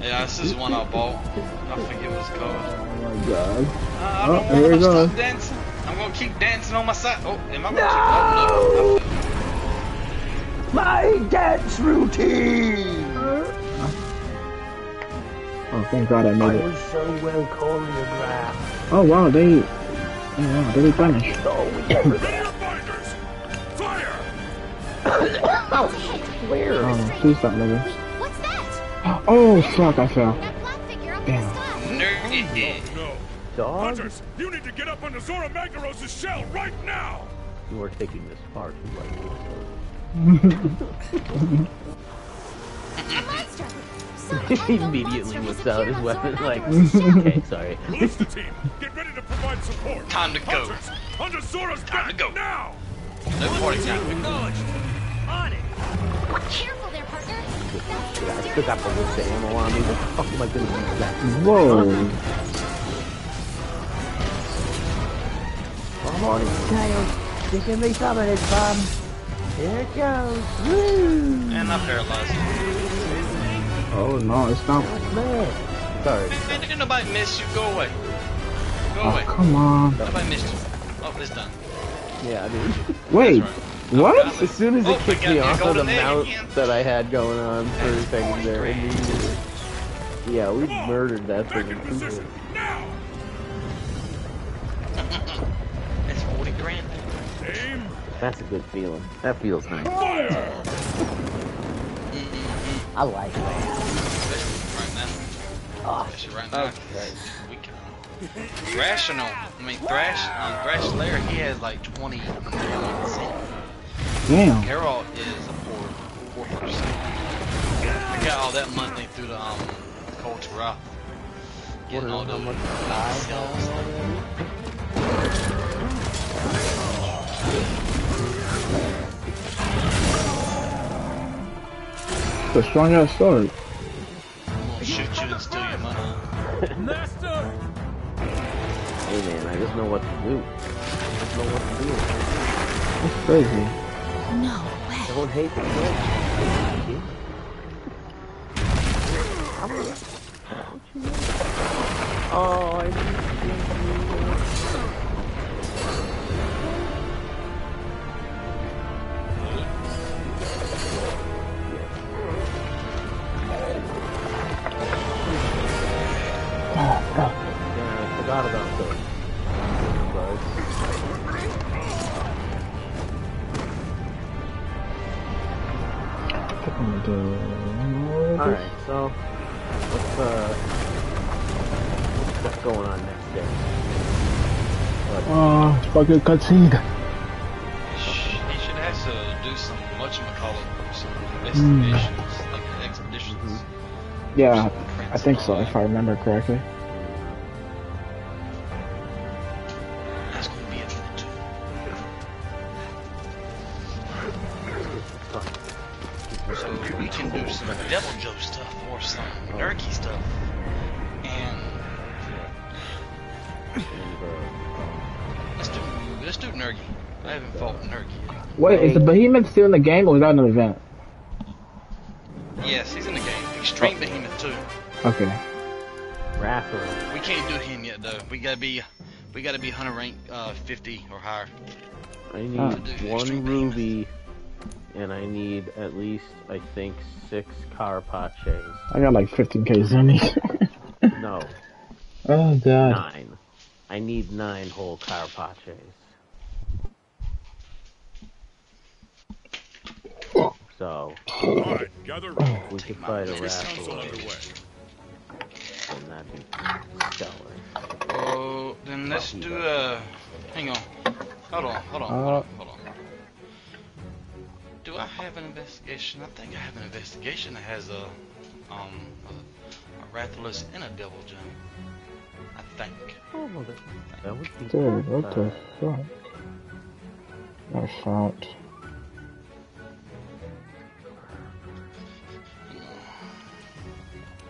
Yeah, this is one I bought. I forget what it's called. Oh my god. Uh, I Oh, don't there want you to go. stop dancing. I'm gonna keep dancing on my side. Oh, am I gonna keep? Oh, no. My dance routine! Oh, thank god I made it. was so well choreographed. Oh wow, they. Oh wow, they replenished. Ready your binders. Fire! Oh, where? Oh, please stop moving. What's that? Oh fuck, I fell. That black figure up in Damn. the sky. Oh, no. Dog? Hunters, you need to get up under Zorah Magdaros' shell right now. You are taking this far too lightly. A monster. Some He immediately monster whips out his weapon like, okay, sorry. Ballista team, get ready to provide support. Time to go. Hunters, under Zorah's Time to back go. now. No party time. Careful there, partner. That I mysterious still got the list of ammo on me. What the fuck am I gonna use that? Whoa. Come on, it's tails. You can be some of this fun. Here it goes. Woo! And I paralyzed him. Oh no, it's not. What's that? Sorry. Man, didn't nobody miss you. Go away. Go Oh away. come on. Nobody missed you. Oh, it's done. Yeah, I mean, Wait, That's what? as soon as it Oh, kicked me the off of the golden mount again. that I had going on for a second there, immediately. Yeah, we murdered that Back thing in in two position hits. now. It's 40 grand. Aim. That's a good feeling. That feels nice. Fire. I like that. Especially right now. Oh, Especially right now. okay. We can. Thrashing on. I mean, Thrash, um, Thrash Lair, he has like 20 million. Damn. Carol is a poor, poor person. I got all that money through the um, Cold to Rock. Getting all Wonder how the much I skills. The strong ass sword. I'm gonna shoot you and steal your money. Master. Hey man, I just know what to do. I just know what to do. That's crazy. No way. Don't hate the kid. Oh, I fucking cutscene. He sh- he should have to do some whatchamacallit, some hmm. investigations, like expeditions. Yeah, I think so, if I remember correctly. Behemoth still in the game or is that an event? Yes, he's in the game. Extreme Behemoth too. Okay. Wrestling. We can't do him yet though. We gotta be we gotta be hunter rank uh, 50 or higher. I need one Extreme ruby and I need at least I think six carapaces. I got like 15k zenny. No, oh god. nine. I need nine whole carapaces. So All right, gather round. we could my fight a medicine. Council wrestler underway. and that'd be stellar. Oh, then let's do a. hang on. Hold on, hold on, hold on, hold on. Do I have an investigation? I think I have an investigation that has a um a, a Rathalos and a Deviljho. I think. Oh well, that, that would be Dude, what the perfect. fuck? I found.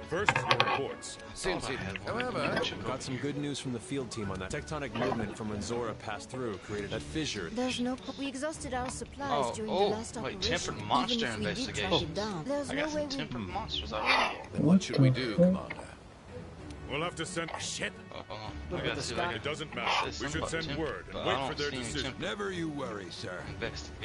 First, your reports. Cincy. However, got some good news from the field team on that tectonic movement from when Zorah passed through created that fissure. There's no. We exhausted our supplies Oh, during oh, the last wait, operation. tempered monster Even if we did track investigation. it down, there's I no got way some we. tempered monsters already. Then what should we do, Commander? We'll have to send. Shit. Oh, hold on. I gotta see It doesn't matter. There's We should send temper, word and wait for their decision. Never you worry, sir.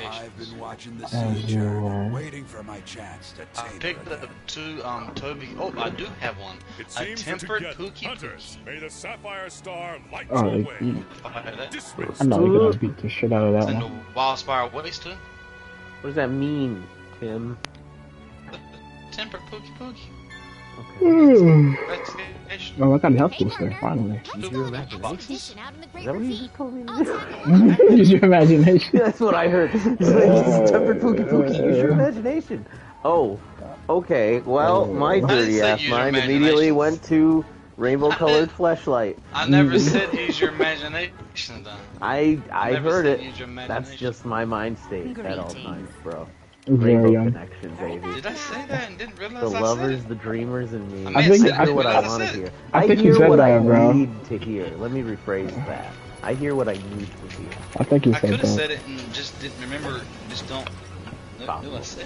I've been watching the As siege you waiting for my chance to I tame picked her. up two um Toby. Oh, I do have one. It A seems we're tempered together. Pookie Hunters, may the Sapphire Star light Oh, your like, way. mm, Pookie. Dismissed. I know you're gonna beat the shit out of that one. the Wildspire Waste to. What does that mean, Tim? Tempered Pukei-Pukei. Okay. Oh, I got a health Hey, booster, finally. Use your imagination. Competition out in the Is that what you just told me to I'll do? take it. Use your imagination. That's what I heard. He's like, this tempered oh, Pukei-Pukei. Use your imagination. Oh, okay. Well, oh. my I dirty ass mind immediately went to rainbow colored flashlight. I never said use your imagination, though. I I never heard it. That's just my mind state at all times, bro. Very Rainbow young. connection, baby. Did I say that and didn't The realize I said lovers, it? the dreamers, and me. I I think- I hear what I I want to hear. I I, think you hear said what I that, bro. need to hear. Let me rephrase that. I hear what I need to hear. I think you I said could have that. said it and just didn't remember. Just don't. No, no, I said.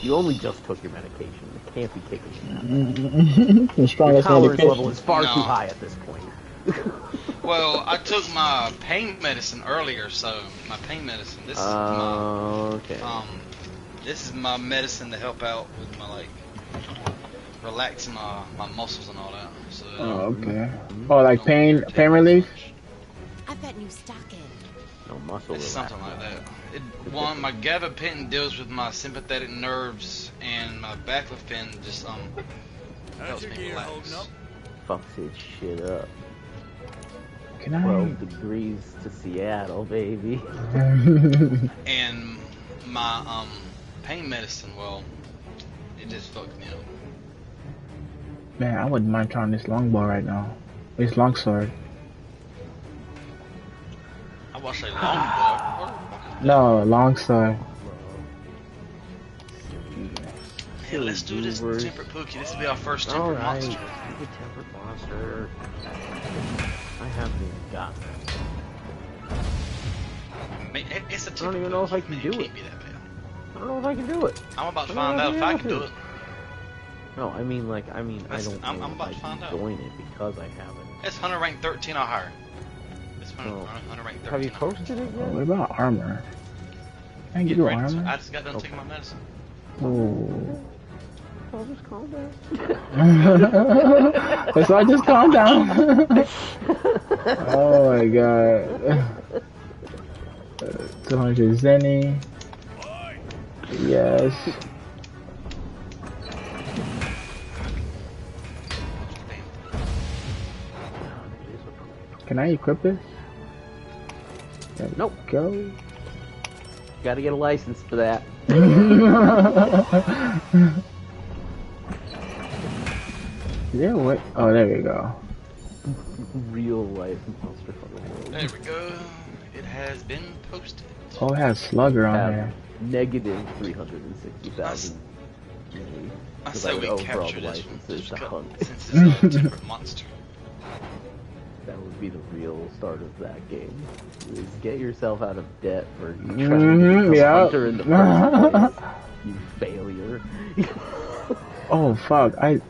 You only just took your medication. It can't be kicking you out. the Your strongest tolerance medication. level is far No. too high at this point. Well, I took my pain medicine earlier, so my pain medicine. This is Uh, okay. my um, this is my medicine to help out with my like relaxing my my muscles and all that. So Oh, okay. Oh, like pain, pain relief. I've got new stock in. No muscle It's relax. something like that. It, one, my gabapentin deals with my sympathetic nerves, and my baclofen just um helps me relax. Fucks it shit up. Can I? 12 degrees to Seattle, baby. And my um pain medicine, well, it just fucked me up. Man, I wouldn't mind trying this longbow right now. This longsword. I watched a long bar. No, longsword. Hey, let's do this Goobers. tempered pookie. This will be our first tempered Alright. monster. Take a monster. I haven't even got that. I mean, it- it's a I don't even know if I can do It it. can't be that bad. I don't know if I can do it. I'm about to find out if if I I can do it. No, I mean, like, I mean, I don't I'm- know I'm if about I to can find out. join it because I haven't. It's Hunter rank 13 or higher. It's Hunter, Oh. Hunter rank 13 Have you posted it yet? What about armor? I Can I Get get ready to- armor? I just got done Okay. taking my medicine. Oh. Oh, just calm down. so I just calm down. oh my god. Uh, 200 Zenny. Yes. Can I equip this? There Nope. Go. Gotta get a license for that. yeah, what? Oh, there we go. Real life monster hunter. There we go. It has been posted. Oh, it has Slugger on Have there. negative 360,000. I Because say I would we overall capture the this one. licenses Just to cut, hunt. since it's a different monster. That would be the real start of that game. Is get yourself out of debt for trying Mhm, to become yeah. hunter in the first place. You failure. Oh fuck! I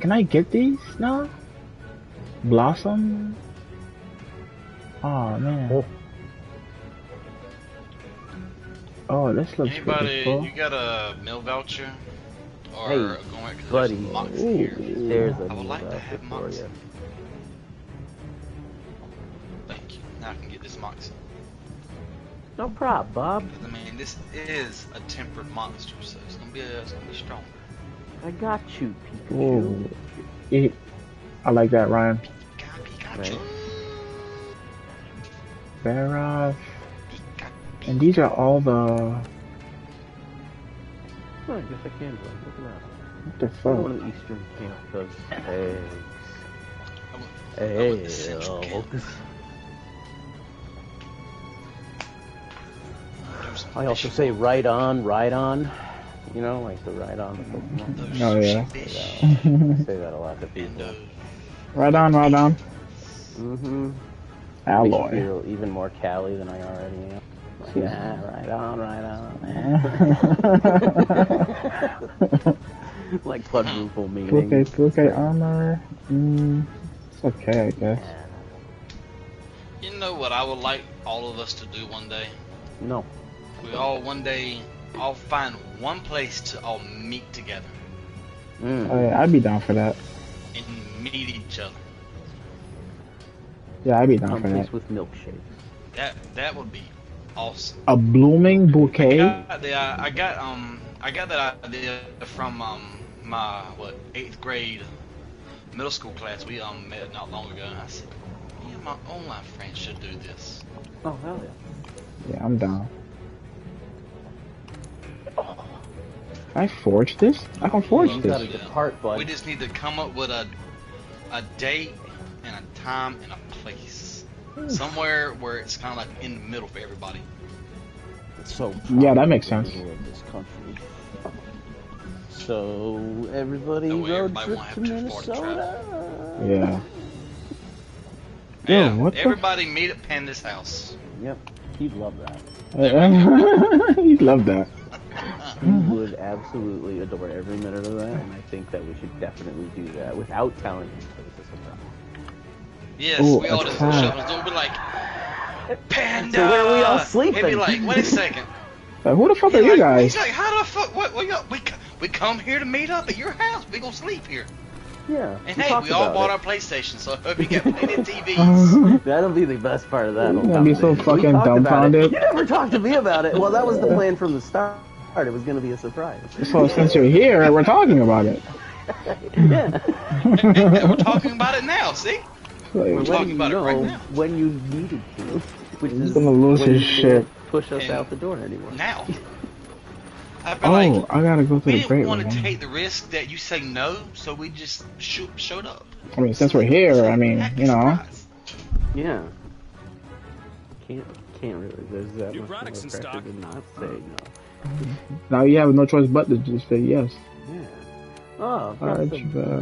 can I get these now? Blossom. Oh man. Oh. Oh, this looks Anybody, pretty cool. you got a meal voucher? Or Hey, going buddy. there's Mox here. There's a I would like to have for Mox. you. Thank you. Now I can get this Mox. No problem, Bob. I mean, this is a tempered monster, so it's gonna be a, it's gonna be strong. I got you, Pikachu. Whoa. It, I like that rhyme. Right. Barov. And these are all the. Oh, I guess I can do it. Look at that. What the fuck? One fuck? of the Eastern camp does eggs. I went Eggs. I also say right on, right on. You know, like the ride on the Pokemon. Oh yeah. I say that a lot to people. right on, right on. Mm-hmm. Makes Alloy. feel even more Cali than I already am. Like, yeah, right on, right on. like quadruple meaning. Okay, okay, armor. Mm, it's okay, I guess. You know what I would like all of us to do one day? No. We all one day all find one place to all meet together Mm. Oh, yeah, I'd be down for that. and meet each other. Yeah, I'd be down Some for place that. with milkshakes. That that would be awesome. A blooming I bouquet. got, the, uh, I got um I got that idea from um my what eighth grade middle school class we um met not long ago. And I said, yeah, my online friends should do this. Oh hell yeah. Yeah, I'm down. I forged this? I can forge You gotta this. depart, bud. We just need to come up with a a date and a time and a place. Hmm. Somewhere where it's kind of like in the middle for everybody. So Yeah, that makes sense. this country. So everybody That way road everybody trip to too to Minnesota. Yeah. Yeah, Yo, what the- everybody meet at Panda's house. Yep, he'd love that. he'd love that. He mm-hmm. would absolutely adore every minute of that, and I think that we should definitely do that without telling him that it's a surprise. Yes, Ooh, we all a just cat. shut the door and be like, Panda! So where are we all He'd be like, wait a second. Like, who the fuck are you like, guys? He's like, how the fuck? What? We got, we we come here to meet up at your house. We gonna sleep here. Yeah. And we hey, we all bought it. our PlayStation, so I hope you got plenty of TVs. That'll be the best part of that. You're whole gonna be so fucking talked dumbfounded. You never talked to me about it. Well, that was the plan from the start. It was going to be a surprise. So since you're here, we're talking about it. yeah. we're talking about it now. See? We're Like, talking letting you about it right now. when you needed to, which He's is gonna lose his shit. Push us And- out the door anymore. Now. I'd be oh, like, I gotta go through the to we didn't want to take the risk that you say no, so we just sh- showed up. I mean, since we're here, I mean, you know. Yeah. Can't can't really. There's that New much products more in pressure stock. to not say no. Now you have no choice but to just say yes. Yeah. Oh, I've got Alright, some you better-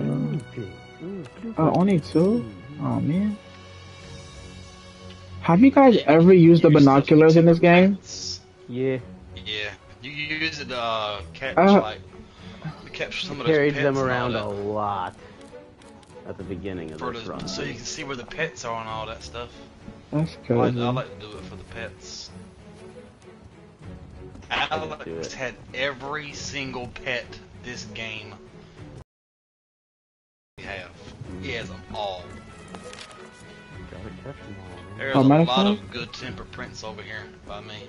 blue. Blue Oh, only two? Oh man. Have you guys ever used the Use stuff binoculars in this game? bats. Yeah. Yeah, you use it to uh, catch Uh, like to capture some of those Carried them around a lot at the beginning of for this the, run. so you can see where the pets are and all that stuff. That's I like, good. I like to do it for the pets. Do Alex had every single pet this game. We have. He has them all. Gotta catch them all, man. There's Oh, a matter lot of of good temper prints over here by me.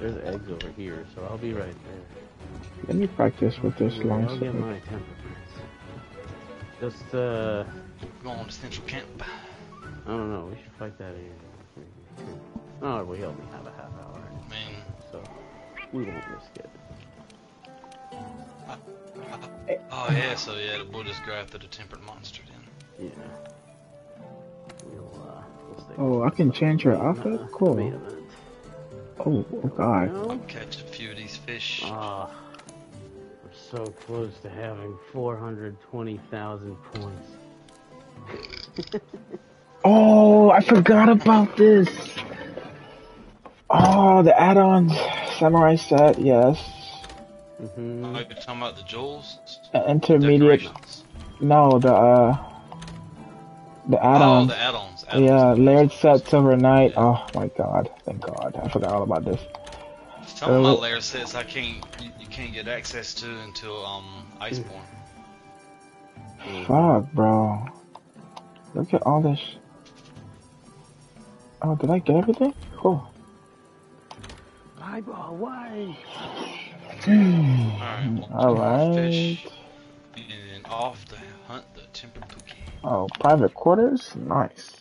There's eggs over here, so I'll be right there. Let me practice with this Yeah, long I'll get my temper prints. Just, uh, Going to Central Camp. I don't know. We should fight that here. Oh, we only have a half we won't risk it. oh yeah, so yeah, the Buddhas go after the tempered monster then. Yeah. We'll, uh. Oh, I can change your outfit? Uh, Cool. Oh, oh god. No? Catch a few of these fish. Ah, we're so close to having 420,000 points. Oh, I forgot about this. Oh, the add-ons. Samurai set, yes. Mm-hmm. Oh, you're talking about the jewels? Uh, Intermediate. Decorations. No, the uh, the add-ons. Oh, the add-ons. add-ons. yeah, layered set silver knight. Oh my god, thank God, I forgot all about this. Some of my Uh, layer sets I can't, you, you can't get access to until um Iceborne. Fuck, bro. Look at all this. Oh, did I get everything? Cool. Eyeball, why? Alright, well, All tomorrow fish, and then off to hunt the tempered pookie. Oh, private quarters. Nice.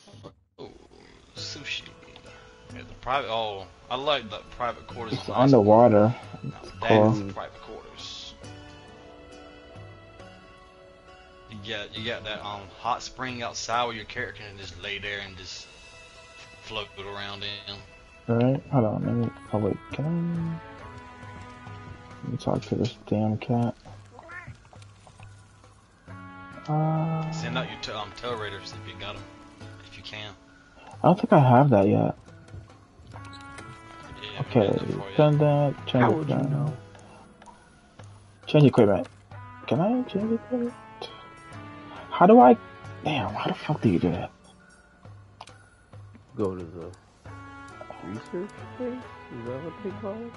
Oh, sushi. Yeah, the private. Oh, I like the private quarters. It's underwater. Iceborne. Now, It's That's cool. the private quarters. You got you got that um hot spring outside where your character can just lay there and just float around in. Alright, hold on. Let me. Oh wait, can Let me talk to this damn cat. Uh, Send out your t- um, tail raiders if you got them, if you can. I don't think I have that yet. Yeah, Okay, we that done that. Change How would you know? Change equipment. Can I change equipment? How do I? Damn, how the fuck do you do that? Go to the research place? Is that what they call it?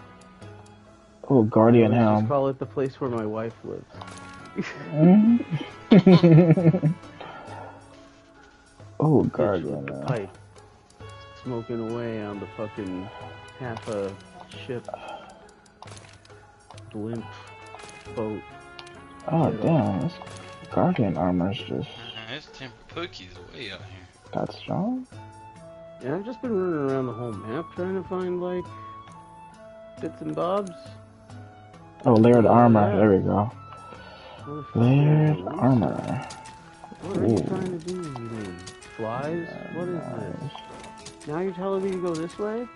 Oh, Guardian Let's just Helm. call it the place where my wife lives. Mhm. oh, Guardian with the Helm. pipe. Smoking away on the fucking half a ship. Blimp. Boat. Oh, damn. This Guardian armor's just Man, this Timber Pookie's way out here. that strong. Yeah, I've just been running around the whole map trying to find, like, bits and bobs. Oh, layered armor. yeah. There we go. Motherfucker. Layered armor. What are you Ooh. trying to do, you mean? Flies? What is this? Now you're telling me to go this way?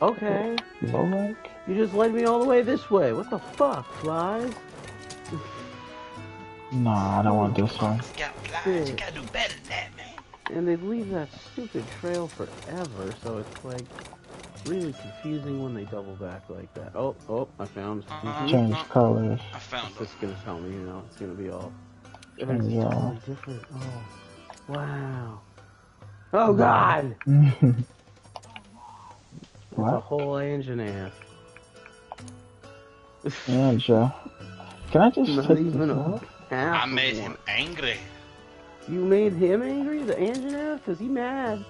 Okay. Low rank? You just led me all the way this way. What the fuck, flies? Nah, I don't want this one. You got flies, you gotta do better than that, man. And they leave that stupid trail forever, so it's like really confusing when they double back like that. Oh, oh, I found. Uh-huh. mhm. Change colors. I found This them. is gonna tell me, you know, it's gonna be all. Change Everything's all. totally different. Oh, wow. Oh God! It's a whole engine ass. Yeah, Joe. Can I just Not take even this a off? half I made him angry. You made him angry, the engine cause he mad.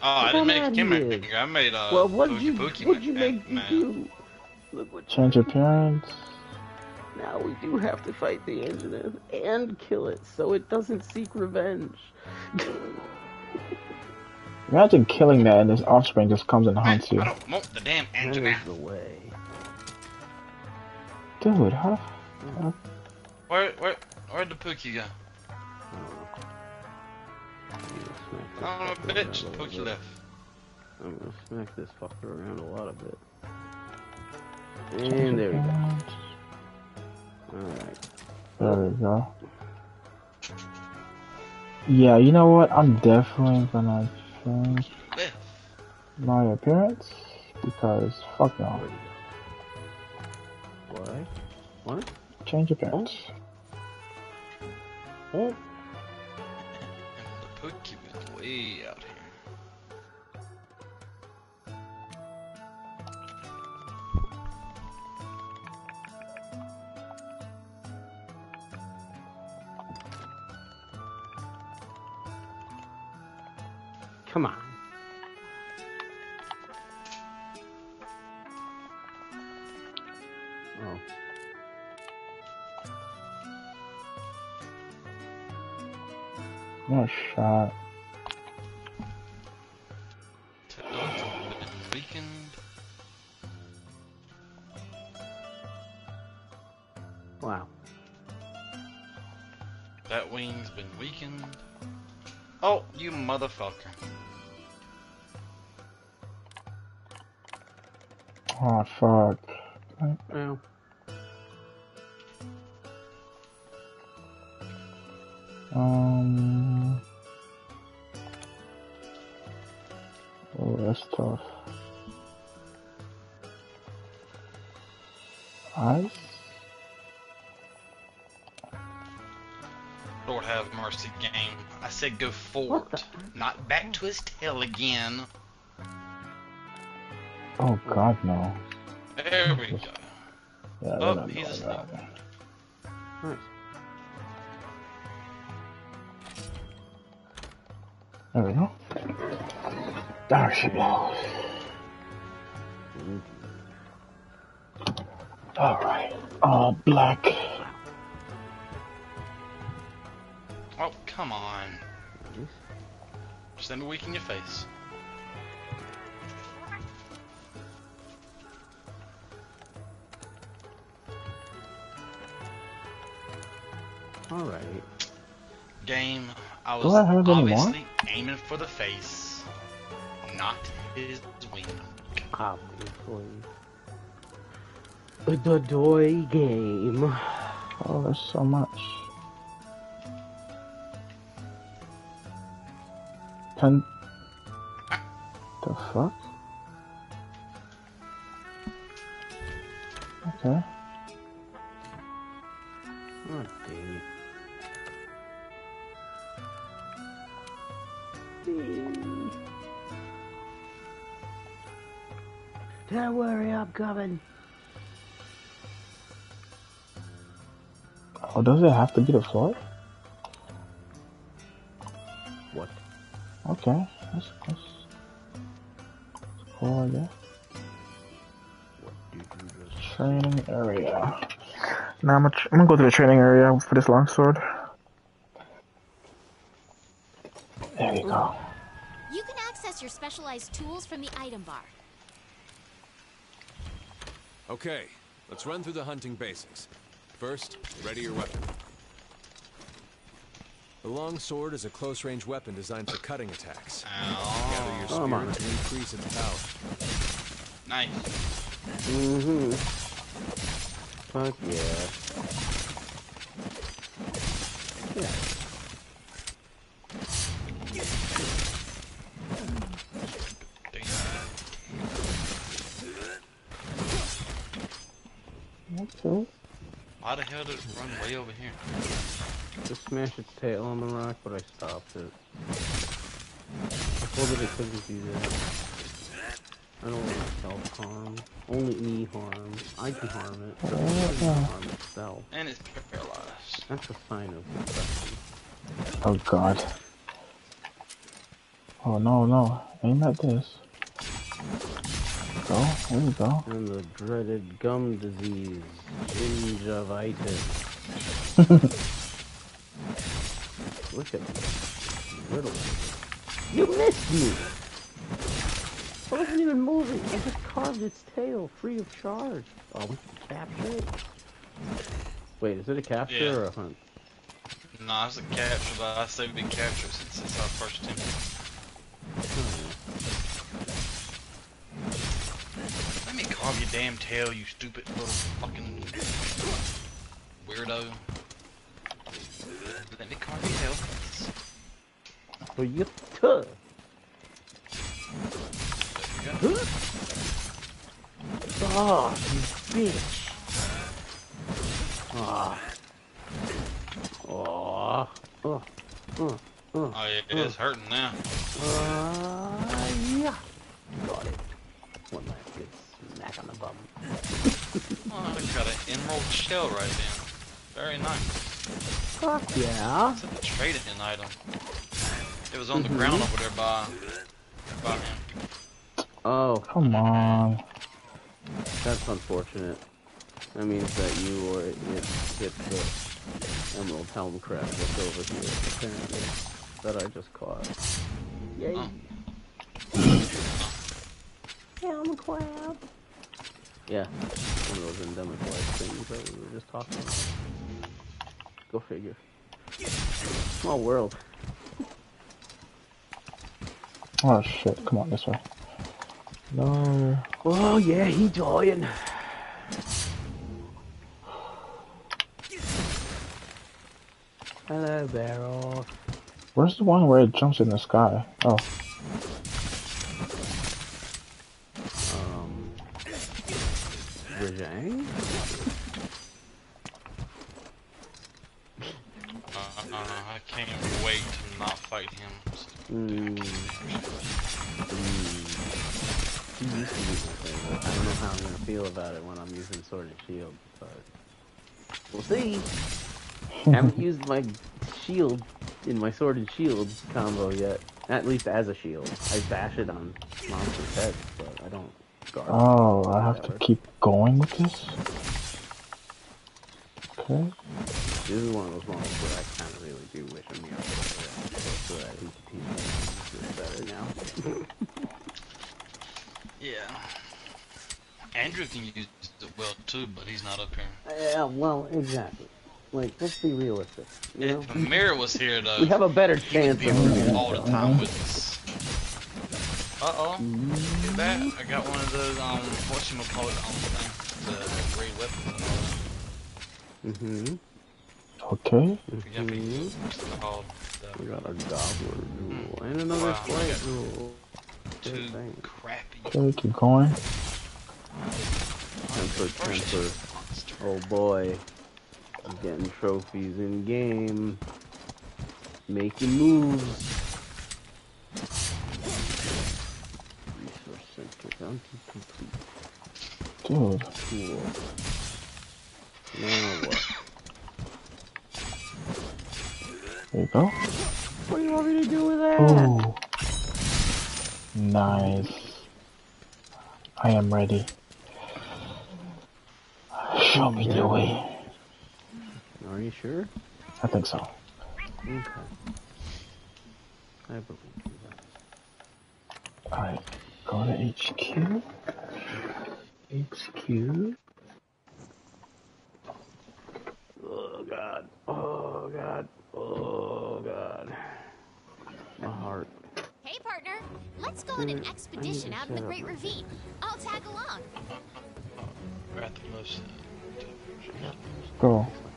Oh, I didn't make him he angry. I made uh. well, what did you, Pookie what'd you make me man. do? Look what Change appearance. Now we do have to fight the engine and kill it, so it doesn't seek revenge. Imagine killing that and this offspring just comes and hunts you. I don't want the damn that engine is the way. Dude, how the Where, where, where'd the Pookie go? I'm Oh, bitch, the Pookie left. I'm gonna smack this fucker around a lot of bit. And there we go. Alright. There we go. Yeah, you know what? I'm definitely gonna change my appearance because fuck no. What? What? Change appearance. Oh, oh. Pookie was way out here. come on. Oh. No shot. Tails have been weakened. Wow. That wing's been weakened. Oh, you motherfucker. Oh fuck. Said go forward, not back to his tail again. Oh god, no. There we go. Yeah, Oh, he's know asleep. that. There we go. There she goes. Alright. Uh, black. Just let me weaken your face. Alright. Game, I was I have any more? obviously aiming for the face, not his wing. Obviously. The toy game. Oh, there's so much. Does it have to be the floor? What? Okay, that's, that's, that's cool, I guess. Training area. Now I'm, gonna I'm gonna go to the training area for this longsword. There you go. You can access your specialized tools from the item bar. Okay, let's run through the hunting basics. First, ready your weapon. The long sword is a close-range weapon designed for cutting attacks. Gather your Come on. to increase its power. Nice. Mm-hmm. Fuck yeah. Yeah. Okay. Why the hell did it run way over here? Just smash its tail on the rock, but I stopped it. I told it it couldn't do that. I don't want self-harm. Only me harm. I can harm it. but it doesn't harm itself. And it's paralyzed. That's a sign of depression. Oh god. Oh no, no. Aim at this. Go, there you go. And the dreaded gum disease, gingivitis. Look at me. Little. You missed me! I wasn't even moving. I just carved its tail free of charge. Oh, we can capture it? Wait, is it a capture Yeah. or a hunt? Nah, it's a capture, but I say we capture it since it's our first attempt. Carve your damn tail, you stupid little fucking weirdo. Let me carve your tail. Oh, you tuh. There you go. Oh, you bitch. Ah. Oh. Oh. Oh. Oh. Oh yeah, it's hurting now. Uh, yeah. Got it. One last good smack on the bum. Oh, I got an emerald shell right there. Very nice. Fuck yeah. It's a trading item. It was on the Mhm. ground over there by, by him. Oh, Come on. that's unfortunate. That means that you or it hit the emerald helm crab that's over here, apparently. That I just caught. Yay. Oh. Helm crab. Yeah, one of those endemic life things that we were just talking about. Go figure. Small world. Oh shit, come on this way. No. Oh yeah, he dying. Hello, Barrel. Where's the one where it jumps in the sky? Oh, Rajang? Uh, uh, I can't wait to not fight him. Mm. Mm. He used to be my favorite. I don't know how I'm gonna feel about it when I'm using Sword and Shield, but we'll see. I haven't used my shield in my Sword and Shield combo yet. At least as a shield. I bash it on monsters' heads, but I don't guard. oh, I have to keep going with this? Okay. This is one of those moments where I kind of really do wish Amir was around so that he could teach me better now. Yeah. Andrew can use it well too, but he's not up here. yeah, well, exactly. Like, let's be realistic. You know? If Amir was here though, We have a better he would chance be of all the time with us. Uh oh. Look at that. I got one of those, um, whatchamacallit on the thing. the, the great weapon. Mm-hmm. Okay. Mm-hmm. It's We got a gobbler jewel and another Wow. flight jewel. two Good crappy Okay, keep going. Temper, first temper. Oh boy. I'm getting trophies in game. Making moves. Bounty complete. Dude. Cool. Now what? There you go. What do you want me to do with that? Ooh. Nice. I am ready. Show me the way. Are you sure? I think so. Okay. I believe you. Alright. Go to HQ. HQ. Oh god. Oh god. Oh god. My heart. Hey, partner. Let's go on an expedition out in the Great Ravine. I'll tag along. Rathalos. Go. My cough. The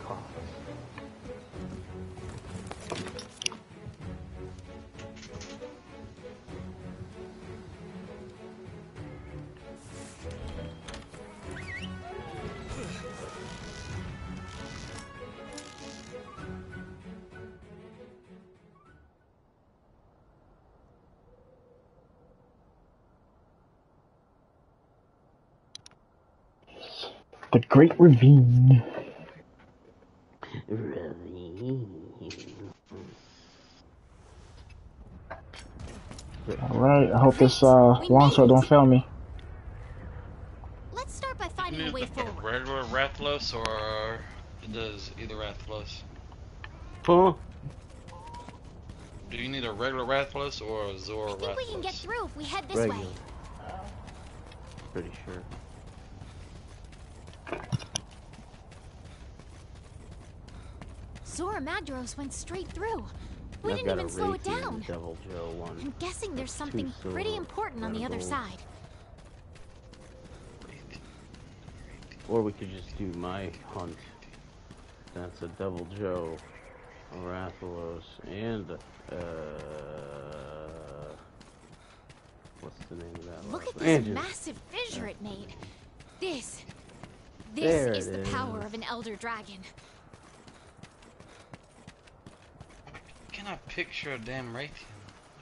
Great Ravine. Alright, I hope this uh longsword don't fail me. Let's start by finding a You way need a forward. regular Rathalos or does either Rathalos? Huh? Do you need a regular Rathalos or a Zora think we can get through if we head this Regular. way. Pretty sure. Zorah Magdaros went straight through. We I've didn't even slow it down. Devil Joe one. I'm guessing there's something pretty important on the other side. Or we could just do my hunt. That's a Devil Joe, a Rathalos, and uh, what's the name of that? Look at this Angel. massive fissure it made. This. This is it the power of an Elder Dragon. Cannot picture a damn Rathian.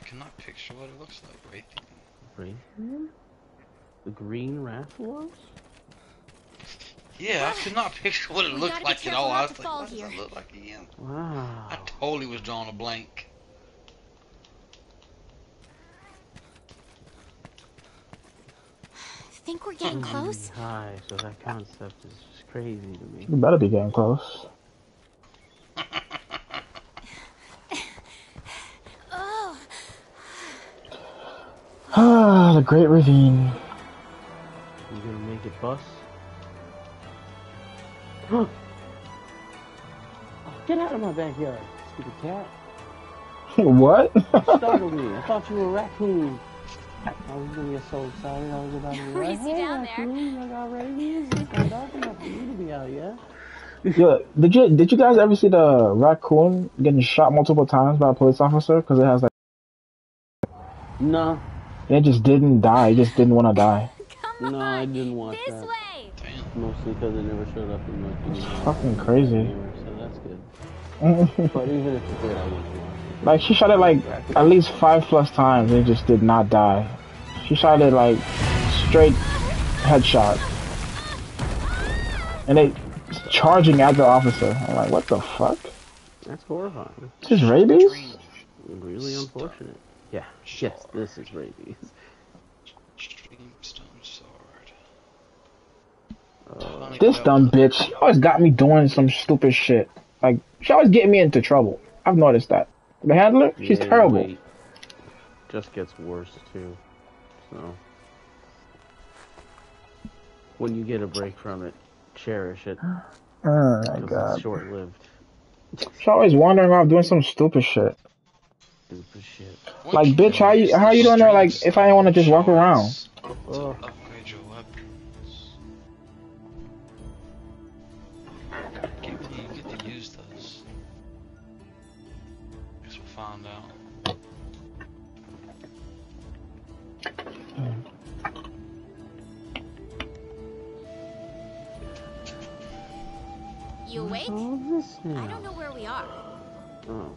I cannot picture what it looks like, Rathian. Rathian? The green Rathalos? Yeah, I could not picture what it We looked like at all. I was like, what does here. it look like again? Wow. I totally was drawing a blank. Think we're getting close? High, so that concept is just crazy to me. You better be getting close. Ah, the Great Ravine. You gonna make it bust? oh, get out of my backyard, stupid cat. what? You startled me. I thought you were a raccoon. I was gonna get so excited. I was about to be like, hey, down there." raccoon, I got rabies. It's not dark enough for you to be out yet. Yeah, did you did you guys ever see the raccoon getting shot multiple times by a police officer because it has like No, it just didn't die. It just didn't want to die. come no, on. I didn't watch this that. way. Damn. Mostly because it never showed up in my It's fucking crazy. So that's good. But even if it did, I wouldn't watch it. like she shot it like at least five plus times. and It just did not die. She shot it like straight headshot, and it charging at the officer. I'm like, what the fuck? That's horrifying. This is rabies? Really unfortunate. Yeah. Yes, this is rabies. Streamstone sword. Uh, This dumb bitch. She always got me doing some stupid shit. Like she always getting me into trouble. I've noticed that. The handler, she's yeah, terrible. wait. Just gets worse too. So when you get a break from it, cherish it. Oh my 'cause god. it's short lived. She's always wandering around doing some stupid shit. Stupid shit. Like, bitch, how you how you doing? Like, if I didn't want to just walk around. Ugh. You awake? I don't know where we are. Oh.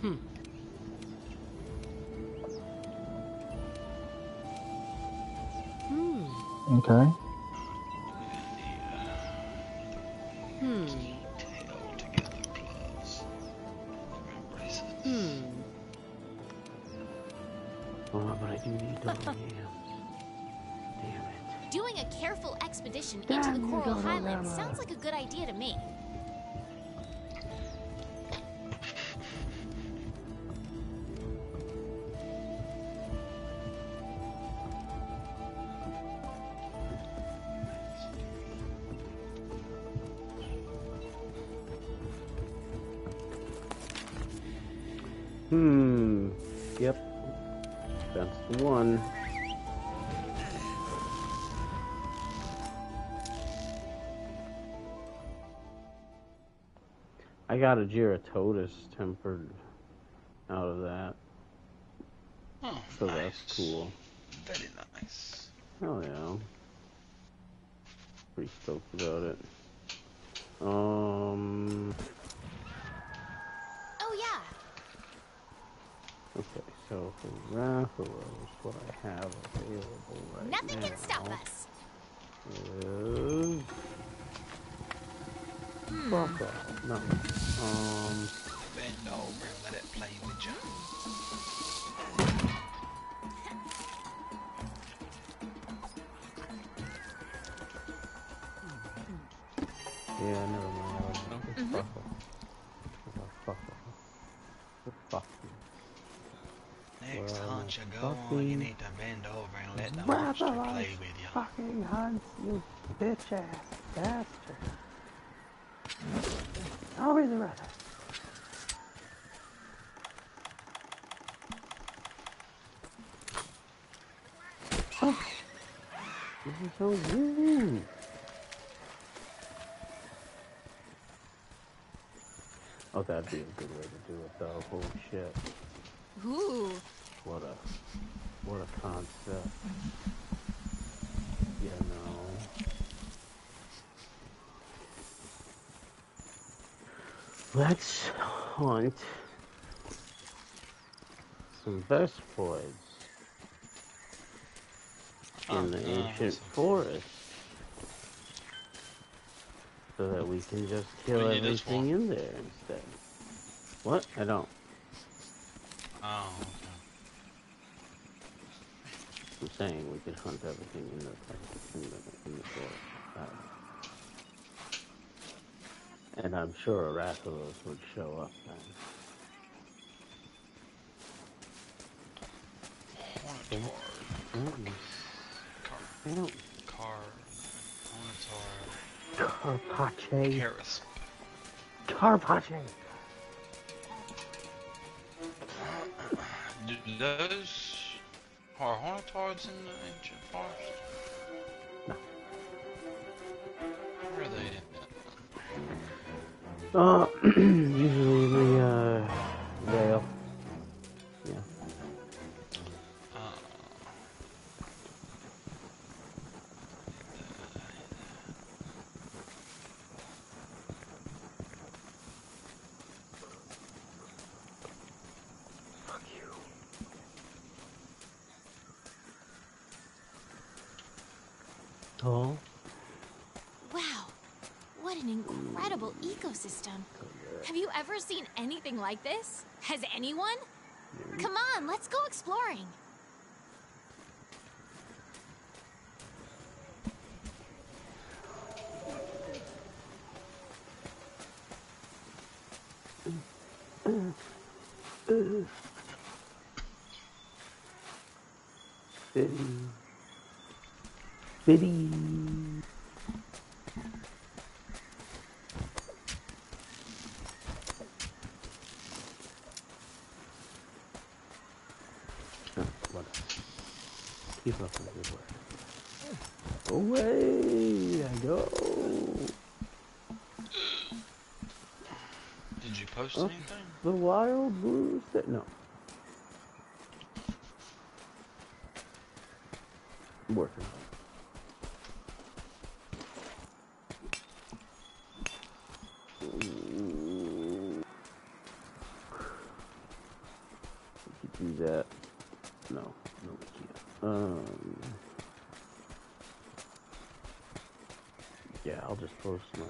Hmm. Hmm. Okay. Hmm. Hmm. Oh, but I do need to Damn it. Doing a careful expedition into the Damn Coral Dodogama. Highlands sounds like a good idea to me. Hmm. Yep. That's the one. I got a Jyuratodus tempered out of that. Oh, So nice. that's cool. Very nice. Oh yeah. Pretty stoked about it. Um. Oh yeah. Okay, so for Rathalos, what I have available right Nothing now can stop us. is Hmm. fuck off. No. Um. Bend over and let it play with you. Yeah. I was just Mhm. fuck off. Just fuck off. Just fuck you. Next Well, you go on, you need to bend over and let the monster play with you. Fucking hunts, you bitch ass bastard. I'll be the Rathalos. Oh. This is so rude. Oh, that'd be a good way to do it, though. Holy shit. Ooh. What a, what a concept. You know. Let's hunt some Vespoids in the Oh, ancient forest. So that we can just kill We everything in there instead. What? I don't. Oh, I'm saying we could hunt everything in the in the, in the forest. Uh, and I'm sure a Rathalos would show up then. okay. Mm-mm. Car, I don't. car, Carpache. Karis. Carpache. Do those are hornetaurs in the ancient forest? No. Where are they? Uh, usually the uh, seen anything like this? Has anyone? Come on, let's go exploring. Fitty. Fitty. Oh, what? Keep up the good work. Away I go. Did you post Oh. anything? The wild blue sta- No. I'm working. Could do that. No, no, we can't. Um. Yeah, I'll just post my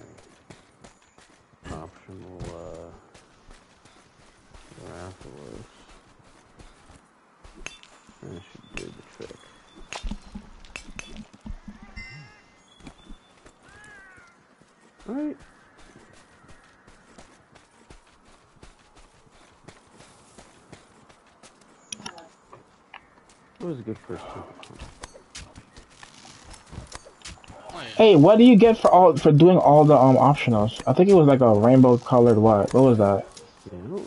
optional uh, Rathalos. That should do the trick. Alright. It was a good first two. Oh, yeah. Hey, what do you get for all for doing all the um optionals? I think it was like a rainbow colored what? What was that? Yeah,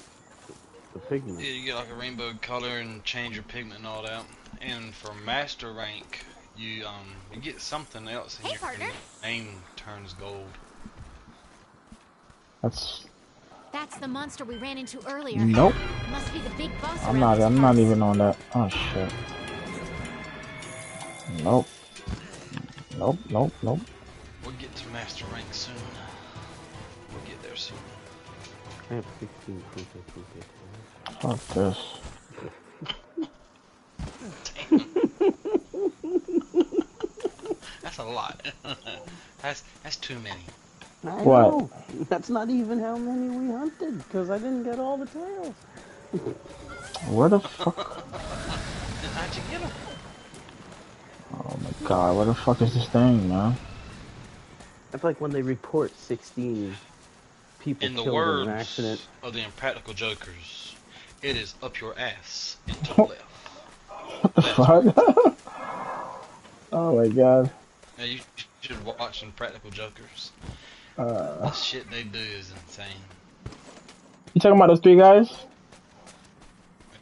the pigment. Yeah, you get like a rainbow color and change your pigment and all that. And for master rank, you um you get something else and Hey, your partner. name turns gold. That's That's the monster we ran into earlier. nope. Must be the big boss. I'm not. I'm not even on that. Oh shit. Nope. Nope. Nope. Nope. We'll get to master rank soon. We'll get there soon. I have 16 Funko Funko Fuck this. That's a lot. that's that's too many. I What? know. That's not even how many we hunted, because I didn't get all the tails. Where the fuck? How'd you get them? Oh my god. Where the fuck is this thing, man? That's like when they report 16 people In the killed words in an accident. of the Impractical Jokers, it is up your ass and to the left. What the fuck? oh my god. Now you should watch Impractical Jokers. Uh, The shit they do is insane. you talking about those three guys?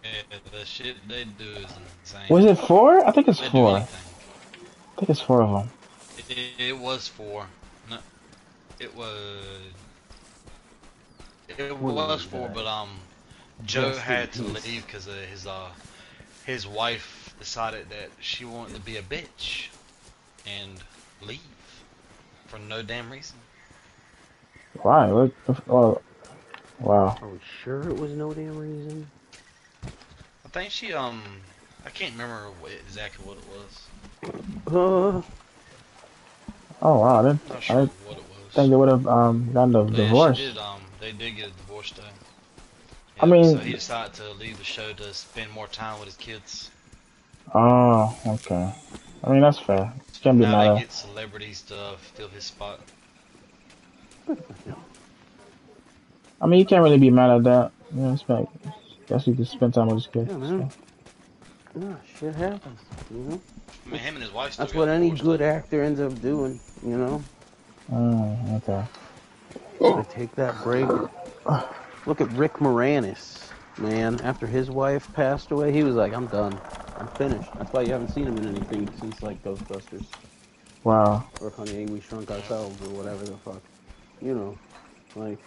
Yeah, the shit they do is insane. Was it four? I think it's They four. I think it's four of them. It, it, it was four. No, it was. It was four, but um, Joe had to leave because his uh, his wife decided that she wanted to be a bitch and leave for no damn reason. Why? What? the Oh, wow. Are we sure it was no damn reason? I think she um, I can't remember what, exactly what it was. Uh, Oh wow. I didn't, I'm I didn't what it was. think they would have um gotten the But yeah, divorce. She did, um, they did get a divorce though. I mean- so he decided to leave the show to spend more time with his kids. Oh, okay. I mean that's fair. Can't be now mad they at. get celebrities to fill his spot. I mean you can't really be mad at that. You know, it's like, guess you can spend time with his kids. yeah, man. Nah, shit happens, you know? I mean, him and his wife. Still what any good though. actor ends up doing, you know? Mm, okay. They take that break. Look at Rick Moranis, man. After his wife passed away, he was like, I'm done. I'm finished. That's why you haven't seen him in anything since, like, Ghostbusters. Wow. Or Honey, We Shrunk Ourselves, or whatever the fuck. You know, like,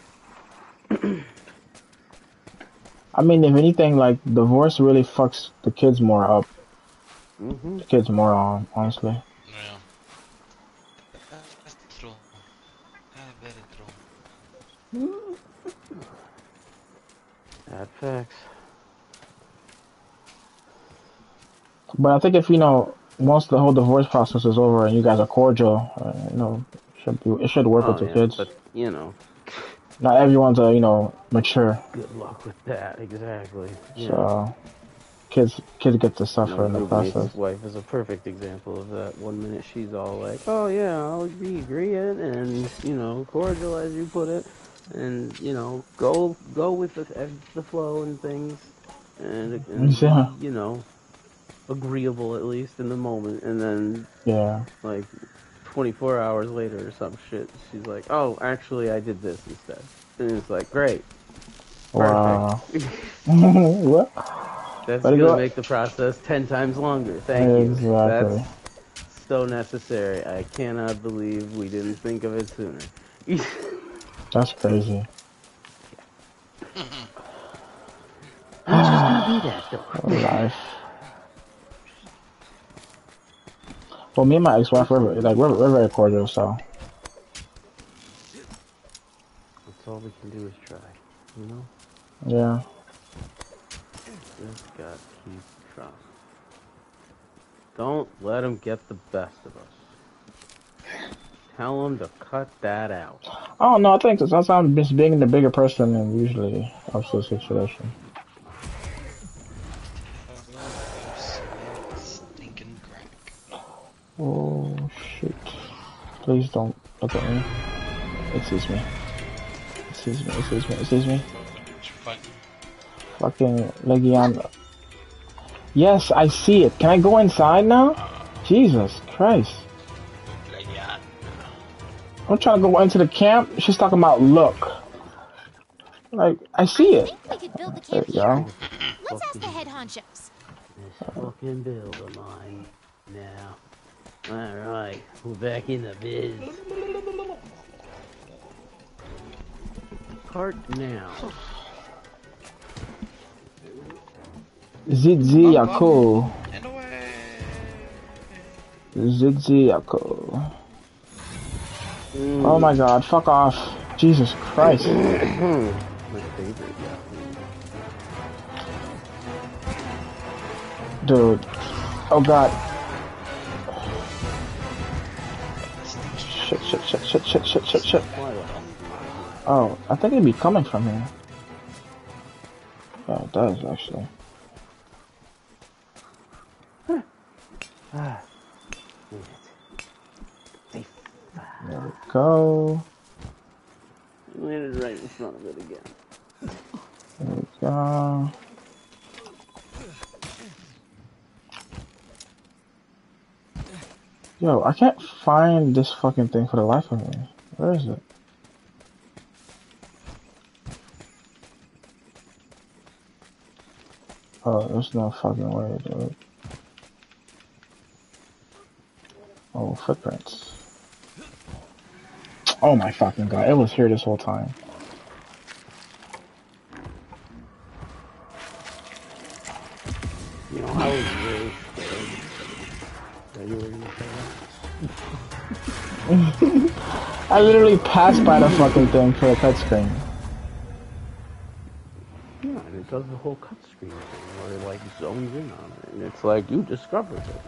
I mean, if anything, like divorce really fucks the kids more up. hmm The kids more on, honestly. Yeah. That's true. That's very true. Bad facts. But I think if you know, once the whole divorce process is over and you guys are cordial, uh, you know, should be, it should work Oh, with the yeah, kids. But, you know, Not everyone's a you know mature, good luck with that, exactly. Yeah. so kids kids get to You suffer know, in the process. wife is a perfect example of that. One minute she's all like, "Oh yeah, I'll be agreeing," and you know, cordial as you put it, and you know, go go with the the flow and things, and, and Yeah. you know, agreeable at least in the moment, and then Yeah. like 24 hours later or some shit, she's like, "Oh, actually, I did this instead," and it's like, "Great, Wow. perfect." what? That's gonna make the process ten times longer. Thank you. That's so necessary. I cannot believe we didn't think of it sooner. That's crazy. It's just gonna be that though. Life. Well, me and my ex-wife, we're like we're, we're very cordial, so That's all we can do is try. You know? yeah. Just gotta keep trying. Don't let them get the best of us. Tell them to cut that out. I don't know. I think that's I'm just being the bigger person and usually helps the situation. Oh shit. Please don't look at me. Excuse me. Excuse me. Excuse me. Excuse me. Fuck. Fucking Legion. Yes, I see it. Can I go inside now? Jesus Christ. I'm trying to go into the camp. She's talking about look. Like, I see it. We could build the There camp you here. go. Let's ask the head honchos. This fucking build of mine now. Alright, we're back in the biz. Cart now. Tzitzi-Ya-Ku. Zidzi Yako. Mm. Oh my god, fuck off. Jesus Christ. My favorite, yeah. Dude. Oh god. Shit, shit, shit, shit, shit, shit, shit, shit. Oh, I think it'd be coming from here. Yeah, it does actually. Ah, There we go. landed right in front of it again. There we go. Yo, I can't find this fucking thing for the life of me. Where is it? Oh, there's no fucking way, dude. Oh, footprints. Oh my fucking god, it was here this whole time. You know, I was really scared. That you were gonna? I literally passed by the fucking thing for a cutscene. Yeah, and it does the whole cut screen thing where it like zones in on it. And it's like, you discovered it.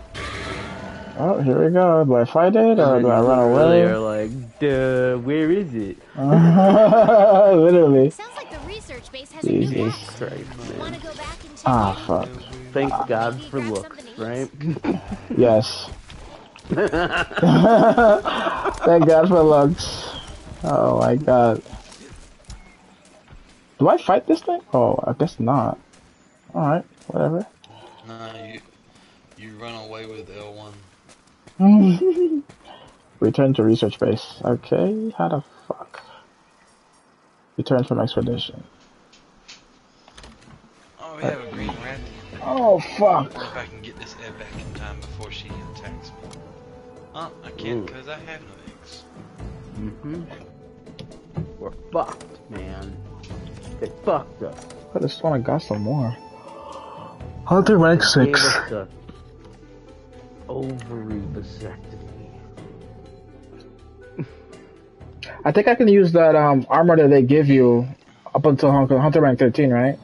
Oh, here we go. Do I fight it or do I run away? You're like, duh, where is it? literally. Sounds like the research base has a new Jesus. Christ, man. Wanna go back and check Ah, fuck. Thank God for looks, right? Yes. Thank God for looks. Oh my god. Do I fight this thing? Oh, I guess not. Alright, whatever. Nah, you you run away with L1. Return to research base. Okay, how the fuck? Return from expedition. Oh, we have a green rat. Oh fuck. What if I can get this egg back in time before she? Oh, I can't because I have no eggs. Mm-hmm. We're fucked, man. They fucked us. I just wanna got some more. Hunter rank Gave six. us the ovary vasectomy. I think I can use that um armor that they give you up until Hunter, Hunter rank thirteen, right?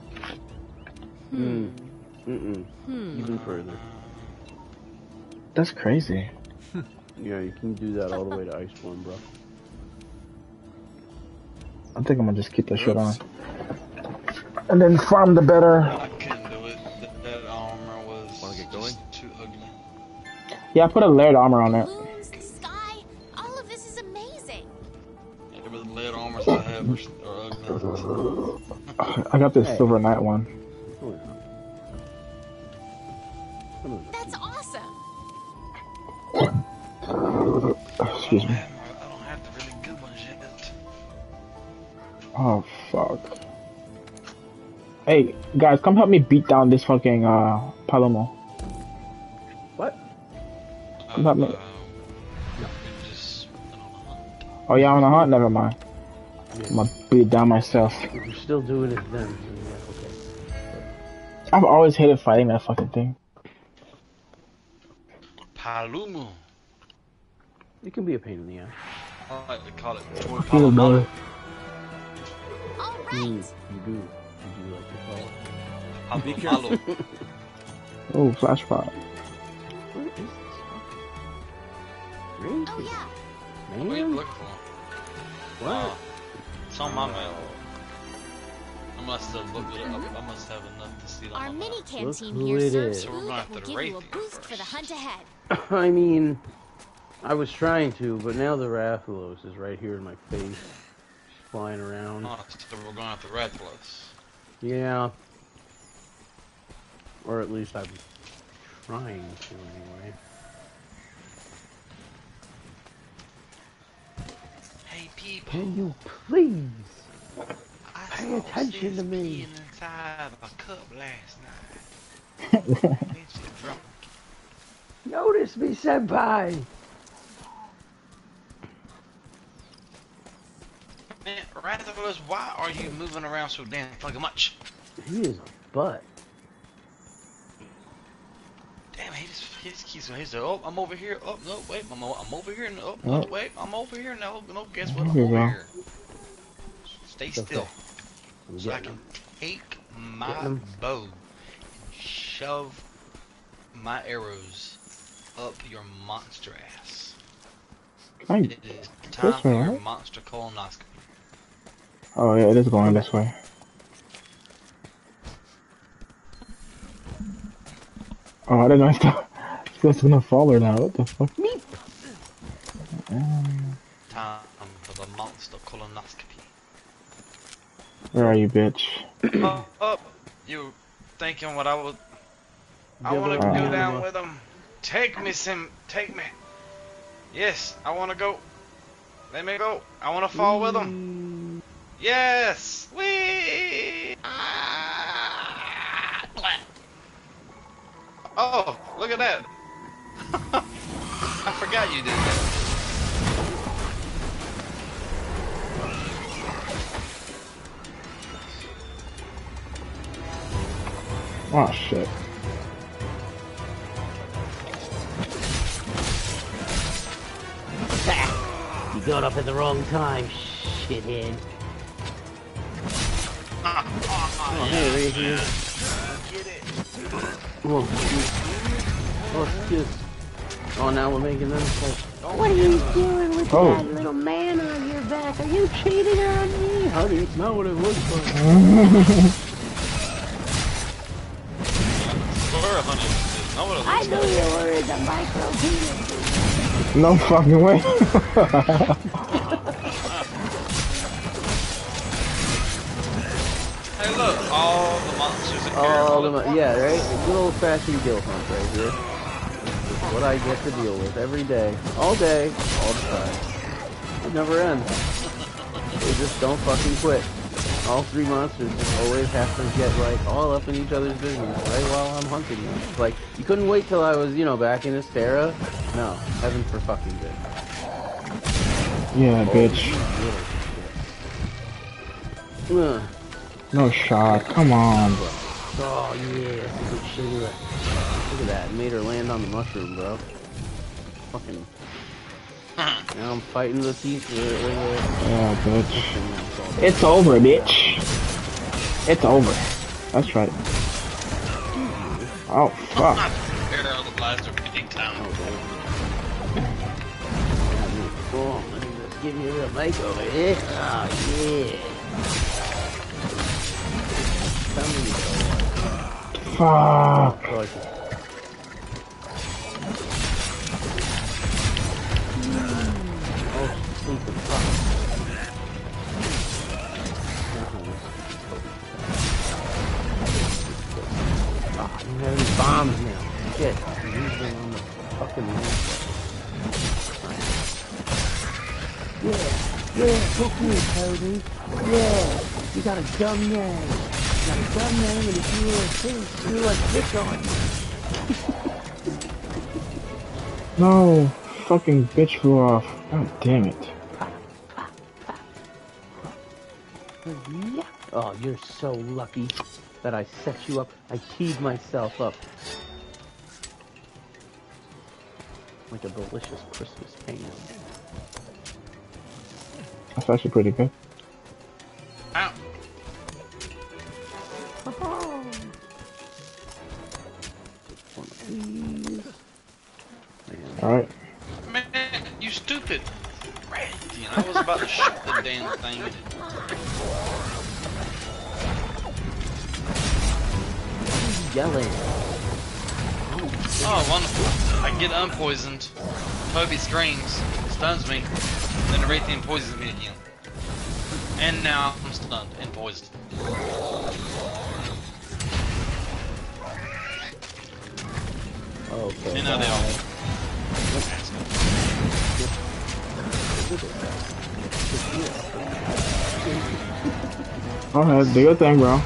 Mm. Mm-mm. Even further. That's crazy. Yeah, you can do that all the way to Iceborne, bro. I think I'm gonna just keep that shit on. And then farm the better. I couldn't do it. That, that armor was Wanna get going? too ugly. Yeah, I put a layered armor on it. Balloons, the sky, all of this is amazing. Every lead armors I have are, are ugly. I got this Hey. Silver Knight one. Yeah. Some of That's awesome. Excuse me. I don't have the really good ones yet. Oh fuck. Hey guys, come help me beat down this fucking uh Paolumu. What? Come help me. Uh, just, I don't know. Oh yeah, on the hunt. Never mind. I'm gonna beat it down myself. You're still doing it then, then yeah, okay. I've always hated fighting that fucking thing. Paolumu. It can be a pain in the ass. I like to call it Feel Palomalu. better. All Mm, right. you do. You do like to call it. Be Palomalu. Oh, flash pot. Where is this? Really? Oh yeah. What are you Man? looking for? What? Uh, it's on my mail. I must have looked it up. I must have enough to see it Our on my mini mail. canteen here it serves is. So food that will give you a these boost for the hunt ahead. I mean, I was trying to, but now the Rathalos is right here in my face. Just flying around. Oh, so we're going after Rathalos. Yeah. Or at least I'm trying to anyway. Hey people, Can you please? I pay saw attention to me. peeing inside a cup last night. Ain't she drunk? Notice me, senpai! Man, Rathalos, why are you moving around so damn fucking much? He is a butt. Damn, he just he just keeps he's like, oh, I'm over here. Oh no, wait, I'm, I'm over here. No, Oh. no, wait, I'm over here. No, no, guess what? I'm over go. here. Stay Let's still. So I can him. take my bow and shove my arrows up your monster ass. I- It is time for your monster colonoscopy. Oh yeah, it is going this way. Oh, I didn't know it's gonna, it's gonna follow now. What the fuck? Time for the monster colonoscopy. Where are you, bitch? oh, oh, you thinking what I would? I want to go him. down with him. Take me, Sim. Take me. Yes, I want to go. Let me go. I want to fall with him. Yes. Wee. Ah. Oh, look at that. I forgot you did that. Oh shit. You got up at the wrong time, shithead. Oh, hey, right here. Get it. Oh, oh, excuse. Oh, now we're making them like, What are you doing with Oh. that little man on your back? Are you cheating on me? honey, it's not what it looks like. Swear, honey. It's not what it I looks knew like. you were the micro penis. No fucking way. Hey, look. All the monsters appear. All all the, at mo- yeah, right? A good old fashioned guild hunt right here. It's what I get to deal with every day, all day, all the time. It never ends. They just don't fucking quit. All three monsters just always have to get like all up in each other's business right while I'm hunting them. It's like you couldn't wait till I was, you know, back in Astera. No, heaven for fucking good. yeah, bitch. Ugh. No shot. Come on. Oh yeah, that's a good shit. Look at that, made her land on the mushroom, bro. Fucking. now I'm fighting the teeth. Yeah, bitch. It's over, bitch. It's over. That's right. Oh fuck. Arrow the blaster big time. Oh, let me just give you a little makeover here. Oh yeah. Somebody Fuck. like Oh, fuck. Ah, bombs now. Yeah, yeah, book me, Cody. Yeah, you got a dumb name. You got dumb name and if you were a thing, you like this on. No. Fucking bitch flew off. God damn it. Oh, you're so lucky that I set you up. I teed myself up. Like a delicious Christmas ham. That's actually pretty good. Ow. One. Alright. Man, you stupid. Red. You know, I was about to shoot the damn thing. He's Yelling. Oh, wonderful. I get unpoisoned. Toby screams, stuns me, then a Rathian poisons me again. And now I'm stunned and poisoned. Okay. And now they all. Go ahead, do your thing, bro.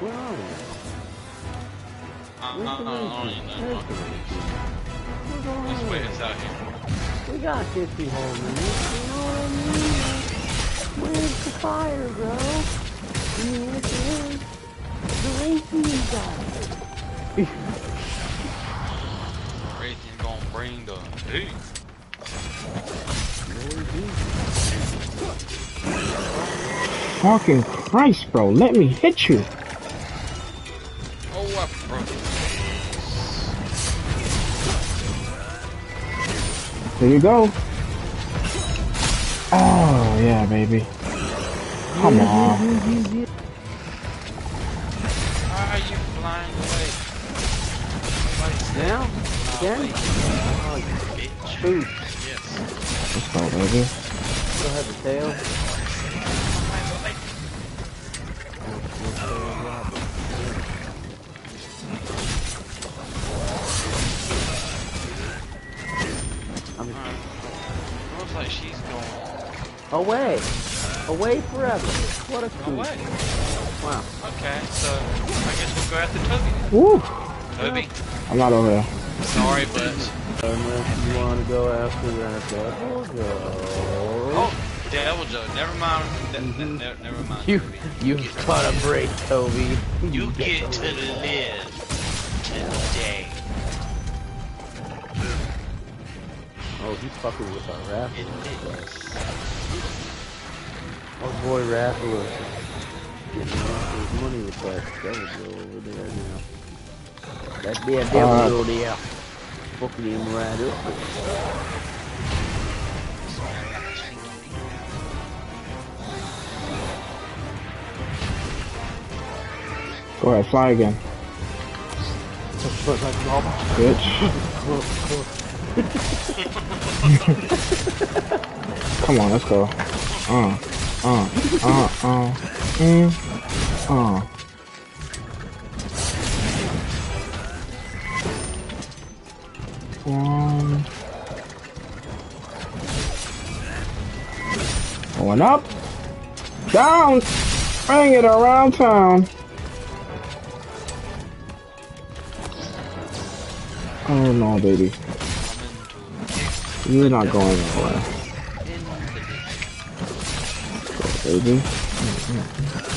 Where are we? I, I, I don't even know. This way it's out here. We got 50 whole minutes, you know what I mean? Where's the fire, bro? The answer is the racing guy. a Rathian gonna bring the heat. Fucking Christ, bro. Let me hit you. Oh, broke it. There you go. Oh, yeah, baby. Come on. Why are you flying away? Now? Again? Oh, you bitch. Food. Yes. Let's go, baby. Still have the tail. I'm Looks like she's going away. Away forever. What a cool. away. Wow. Okay, so I guess we'll go after Toby. Woo! Toby, I'm not over there. sorry, but Unless you want to go after that devil, go. oh, Deviljho. Never mind. Ne- ne- mm-hmm. ne- never mind. You, you've caught a break, Toby. You get to the today. Oh, he's fucking with our raffle. It is. Our boy Raffle is getting off his money with that devil Joe over there now. That there devil Uh, Joe there. Fucking him right up. Go ahead, fly again. Bitch. Come on, let's go. Uh, uh, uh, uh, mm, uh. One. Going up. Down. Bring it around town. Oh no, baby. You're not going anywhere. Go, baby.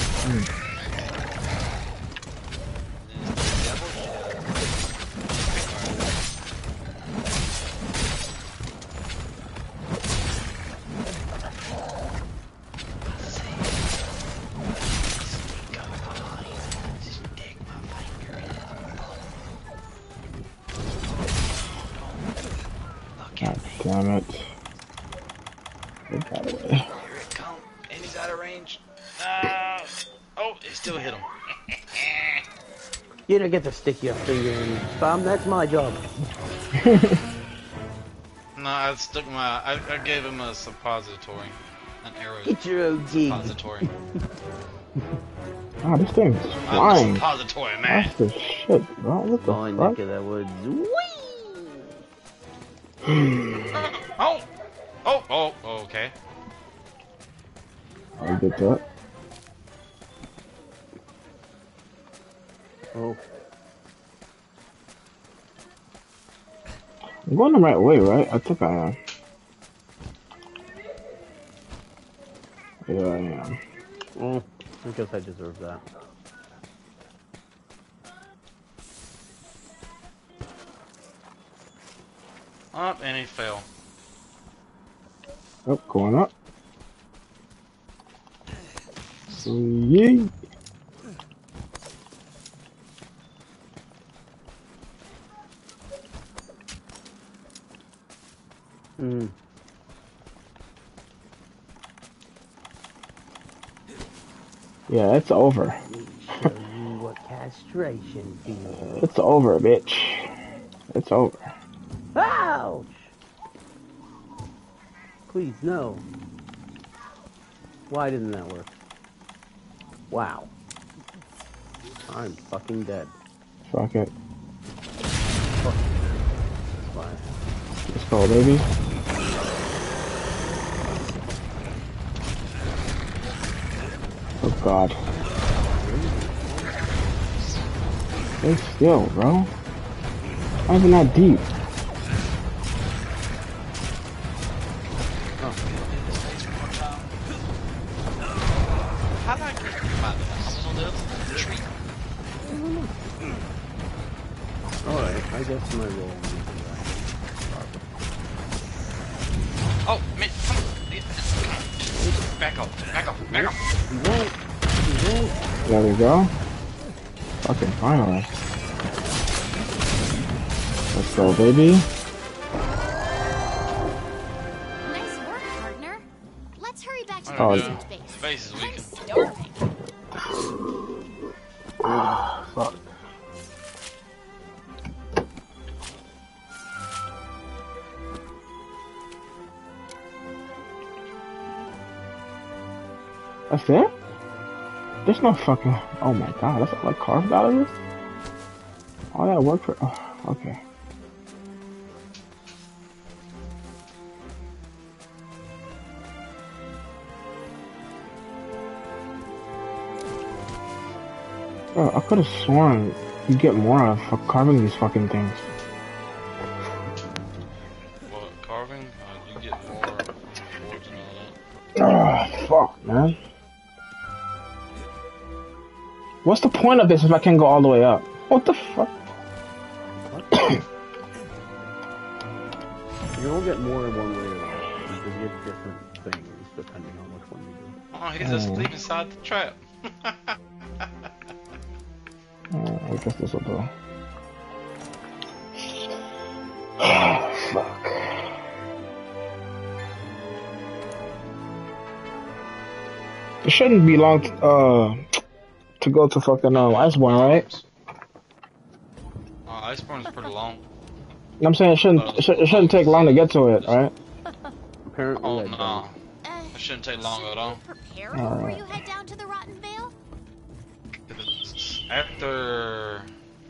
Get to stick your finger in Bum, that's my job. No, I stuck my. I, I gave him a suppository, an arrow Get your own jig. suppository. Ah, this thing's I'm a flying. suppository man. That's the shit, bro. What the Fine, fuck? neck of that woods. Whee! Oh, oh, oh, oh, okay. I did that. Oh, I'm going the right way, right? I think I am. Yeah, I am. Well, I guess I deserve that. Up and he fell. Up, oh, going up. So, yeah. Hmm. Yeah, it's over. Show you what castration feels. It's over, bitch. It's over. Ouch! Please, no. Why didn't that work? Wow. I'm fucking dead. Fuck it. Fuck. Fine. Let's go, baby. God. Stay still, bro. Why is it not deep? Go. Fucking finally. Let's go, baby. Nice work, partner. Let's hurry back to Oh, wizard's No fucking. Oh my god, that's all I carved out of this? All that work for. Oh, okay. Bro, I could have sworn you get more out of carving these fucking things. Point of this if I can't go all the way up? What the fuck? You don't get more in one way or the other. You can get different things depending on which one you do. Oh, he's asleep inside the trap. Uh, I guess this will do. Oh, fuck. It shouldn't be long t- uh, to go to fucking um, Iceborne, right? Uh, Iceborne is pretty long. I'm saying it shouldn't it, should, it shouldn't take long to get to it, right? Apparently, Oh, no. Uh, It shouldn't take long at all. prepare before you head down to the Rotten Vale? After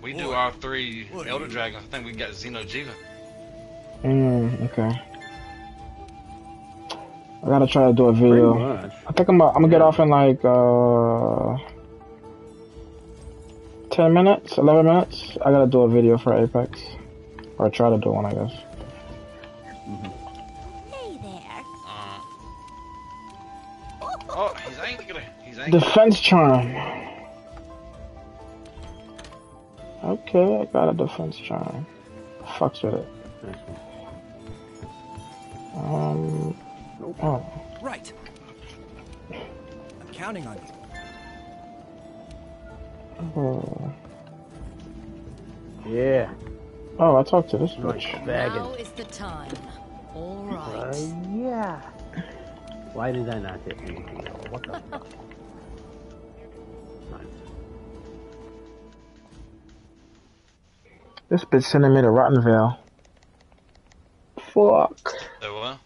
we do our three Elder Dragons, I think we got Xeno'jiva. Mm, okay. I gotta try to do a video. I think I'm, uh, I'm gonna get off in like uh, ten minutes, eleven minutes. I gotta do a video for Apex, or try to do one, I guess. Hey there. Uh, oh, he's angry. He's angry. Defense charm. Okay, I got a defense charm. Fucks with it. Um. Oh. Right. I'm counting on you. Oh. Yeah. Oh, I talked to this Nice bitch. bagging. Now is the time. All Uh, yeah. Why did I not hit anything? What the fuck? This bitch sending me to Rottenvale. Fuck. So what?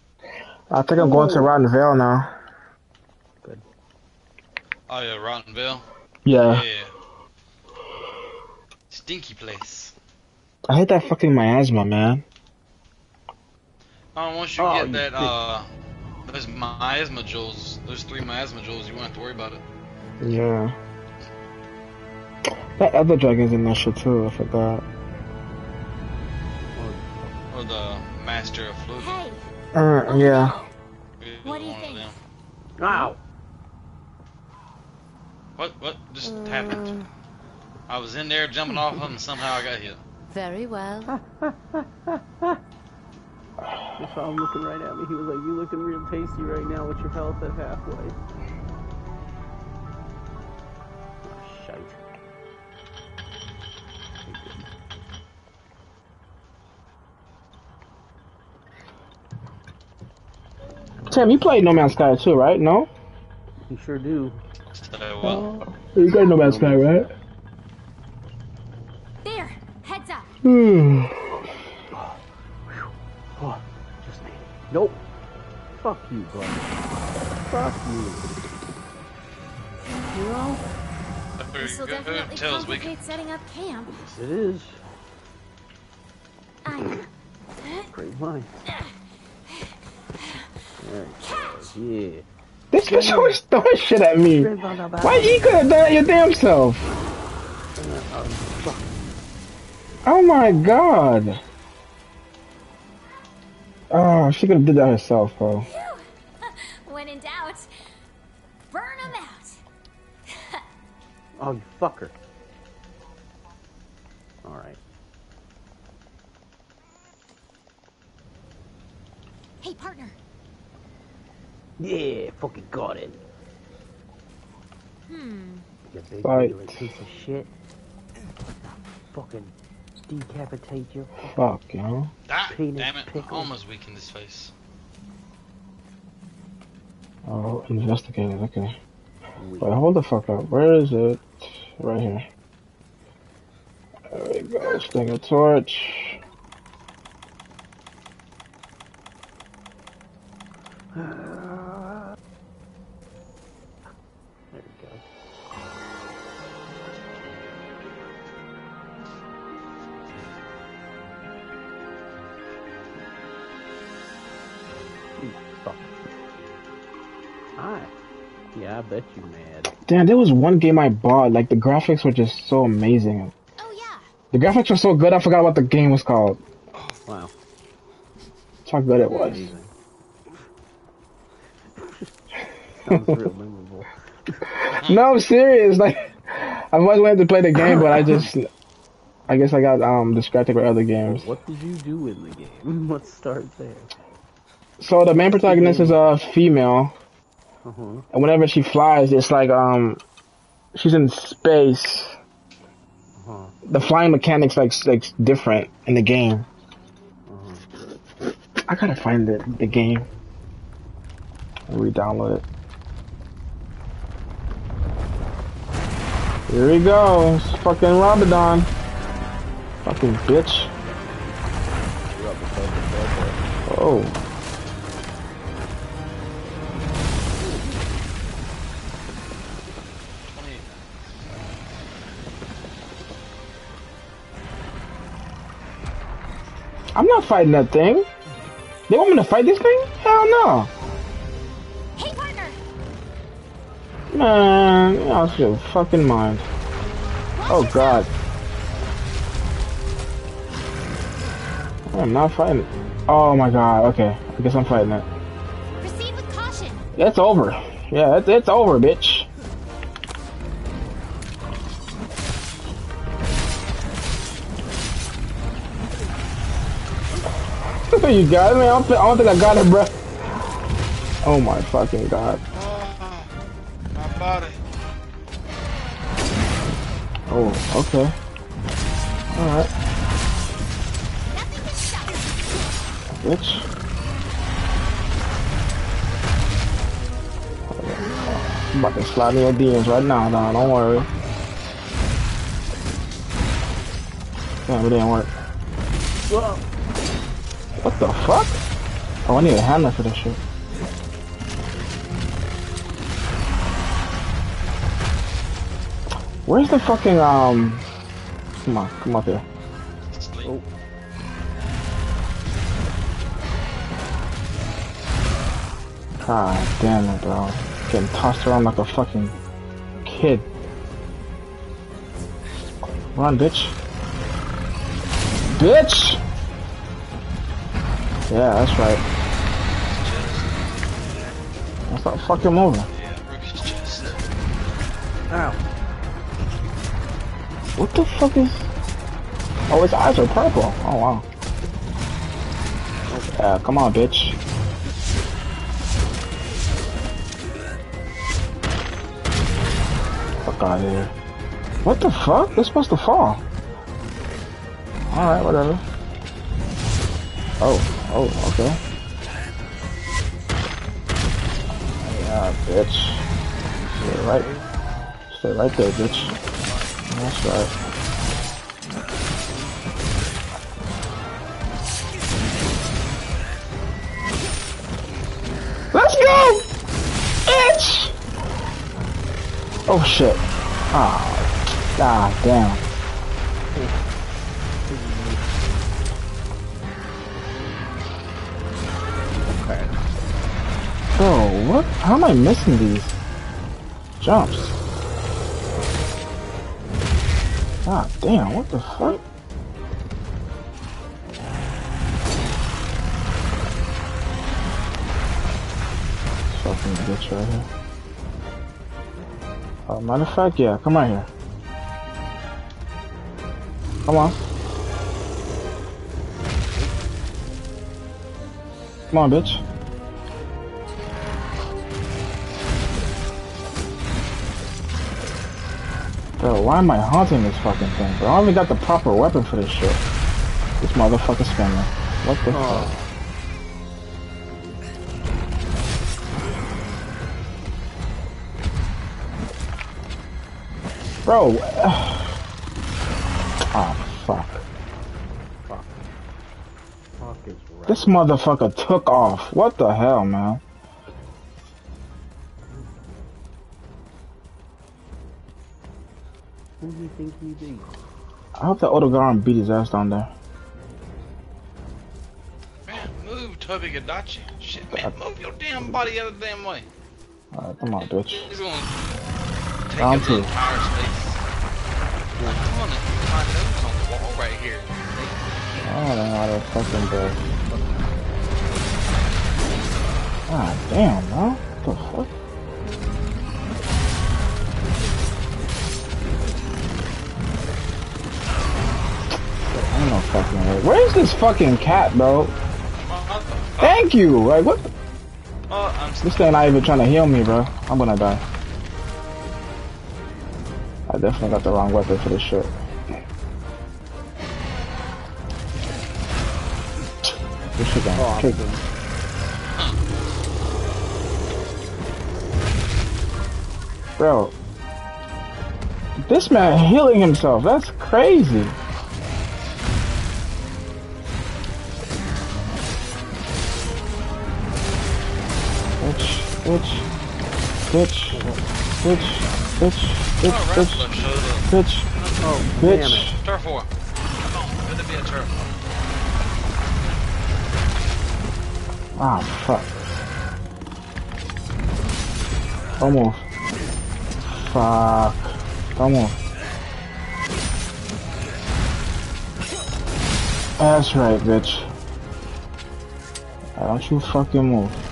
I think I'm going to Rottenvale now. Good. Oh yeah, Rottenville. Yeah. Yeah. Stinky place. I hate that fucking miasma, man. Oh, once you Oh, get that, bitch. uh, those miasma jewels, those three miasma jewels, you won't have to worry about it. Yeah. That other dragon's in that shit too, I forgot. Or the master of fluid. Hey, Uh, yeah. What do you think? them. Ow! What? What just happened? I was in there jumping off of them, and somehow I got hit. Very well. He saw him looking right at me. He was like, "You looking real tasty right now with your health at halfway." Oh, shite. Tim, you played No Man's Sky too, right? No? You sure do. So, well, You played No Man's Sky, right? There, heads up. Hmm. Oh, just made it. Nope. Fuck you, bro. Fuck you. You know? This will definitely Tails, we complicate setting up camp. Yes, it is. I... Great mind. There it goes. Yeah. This bitch always throwing shit at me. Why you could have done it your damn self? Oh my god. Oh, she could have did that herself, bro. when in doubt, burn them out. Oh, you fucker. Alright. Hey, partner. Yeah, fucking got it. Hmm. You big Fight. piece of shit. Fucking decapitate your Fuck, you know? ah, Penis damn it! I pickle. almost weakened his face. Oh, investigated, okay. Wait, hold the fuck up. Where is it? Right here. There we go. Sting a torch. There Hi. Yeah, I bet you mad. Damn, there was one game I bought. Like, the graphics were just so amazing. Oh yeah. The graphics were so good, I forgot what the game was called. Wow. That's how good it was. Amazing. Sounds real memorable. no, I'm serious. Like, I was wanted to play the game, but I just, I guess I got um distracted by other games. What did you do in the game? Let's start there. So the main protagonist is a female, Uh-huh. and whenever she flies, it's like um, she's in space. Uh-huh. The flying mechanics like like different in the game. Uh-huh. I gotta find the the game. and re-download it. Here he goes, fucking Rabadon. Fucking bitch. Oh. I'm not fighting that thing. They want me to fight this thing? Hell no. Hey, partner. Man, you lost your fucking mind. Oh god. I'm not fighting it. Oh my god, okay. I guess I'm fighting it. Proceed with caution. It's over. Yeah, it's, it's over, bitch. You got it, man. I don't, thi- I don't think I got it, bro. Oh my fucking god. My body. Oh, okay. Alright. Bitch. I'm about to slide me your DMs right now, dog. Don't worry. Damn, it didn't work. What the fuck? Oh, I need a hammer for this shit. Where's the fucking, um... Come on, come up here. Oh. God damn it, bro. Getting tossed around like a fucking kid. Run, bitch. Bitch! Yeah, that's right. That's not fucking moving. Ow. What the fuck is... Oh, his eyes are purple. Oh, wow. Yeah, come on, bitch. Fuck out of here. What the fuck? They're supposed to fall. Alright, whatever. Oh, oh, okay. Yeah, bitch. Stay right. Stay right there, bitch. That's right. Let's go! Bitch! Oh shit. Ah, god damn. How am I missing these jumps? God damn, what the fuck? Fucking bitch right here. Uh, matter of fact, yeah, come right here. Come on. Come on, bitch. Bro, why am I haunting this fucking thing, bro? I only got the proper weapon for this shit. This motherfucker spinner. What the oh. fuck? Bro. Oh, fuck. Fuck. Fuck. This motherfucker took off. What the hell, man? Think he be? I hope that Odogaron beat his ass down there. Man, move, Tobi-Kadachi. Shit, man, move your damn body out of the damn way. Alright, come on, bitch. He's gonna take Round up two. the entire space. Come on, my nose on the wall right here. I don't know how to fucking go. God damn, bro. What the fuck? This fucking cat, bro? Thank you! Like, what? Oh, I'm This thing not even trying to heal me, bro. I'm gonna die. I definitely got the wrong weapon for this shit. This shit gonna Oh, kick. Bro. This man healing himself, that's crazy. Bitch, bitch, bitch, bitch, bitch, wrestler showed up. bitch, Oh, bitch. damn it. Turf war. Come on, let there be a turf war. Ah, fuck. Almost. Fuck. Almost. That's right, bitch. Why don't you fucking move?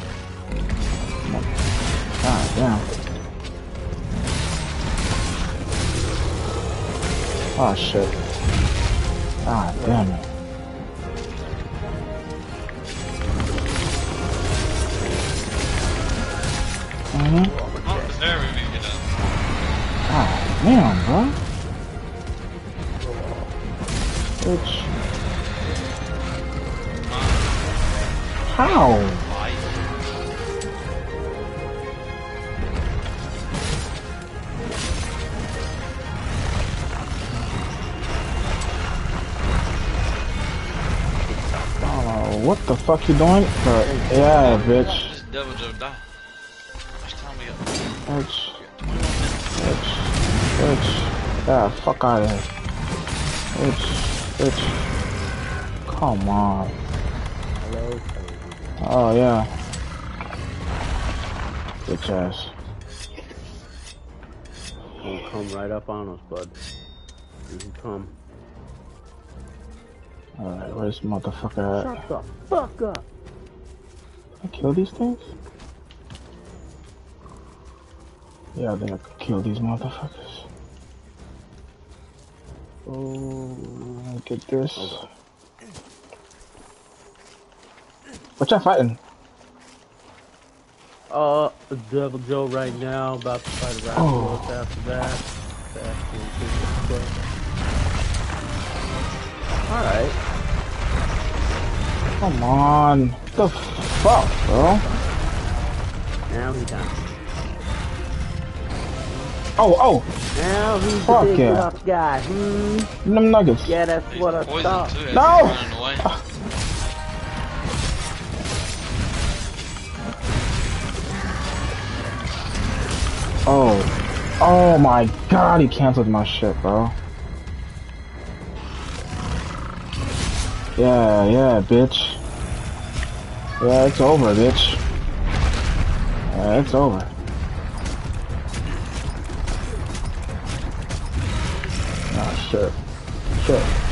Oh shit. God damn it. Fuck you doing? But, yeah, bitch. This Deviljho die. Much time we got? Bitch. Bitch. Bitch. Yeah, fuck out of here. Bitch. Bitch. Come on. Hello, Oh, yeah. Bitch ass. Gonna come right up on us, bud. You can come. Alright, where's this motherfucker at? Shut the fuck up! I kill these things? Yeah, I think I could kill these motherfuckers. Oh, get this. What y'all fighting? Uh, Deviljho right now, about to fight a Oh. Rascal after that. After we Alright. Come on. What the fuck, bro? Now he done. Oh, oh! Now he's Fuck the big yeah. tough guy. Hmm. Them nuggets. Yeah, that's what I thought. too. No! he's running away. Oh. Oh my god, he canceled my shit, bro. Yeah, yeah, bitch. Yeah, it's over, bitch. Yeah, it's over. Oh, shit. Shit.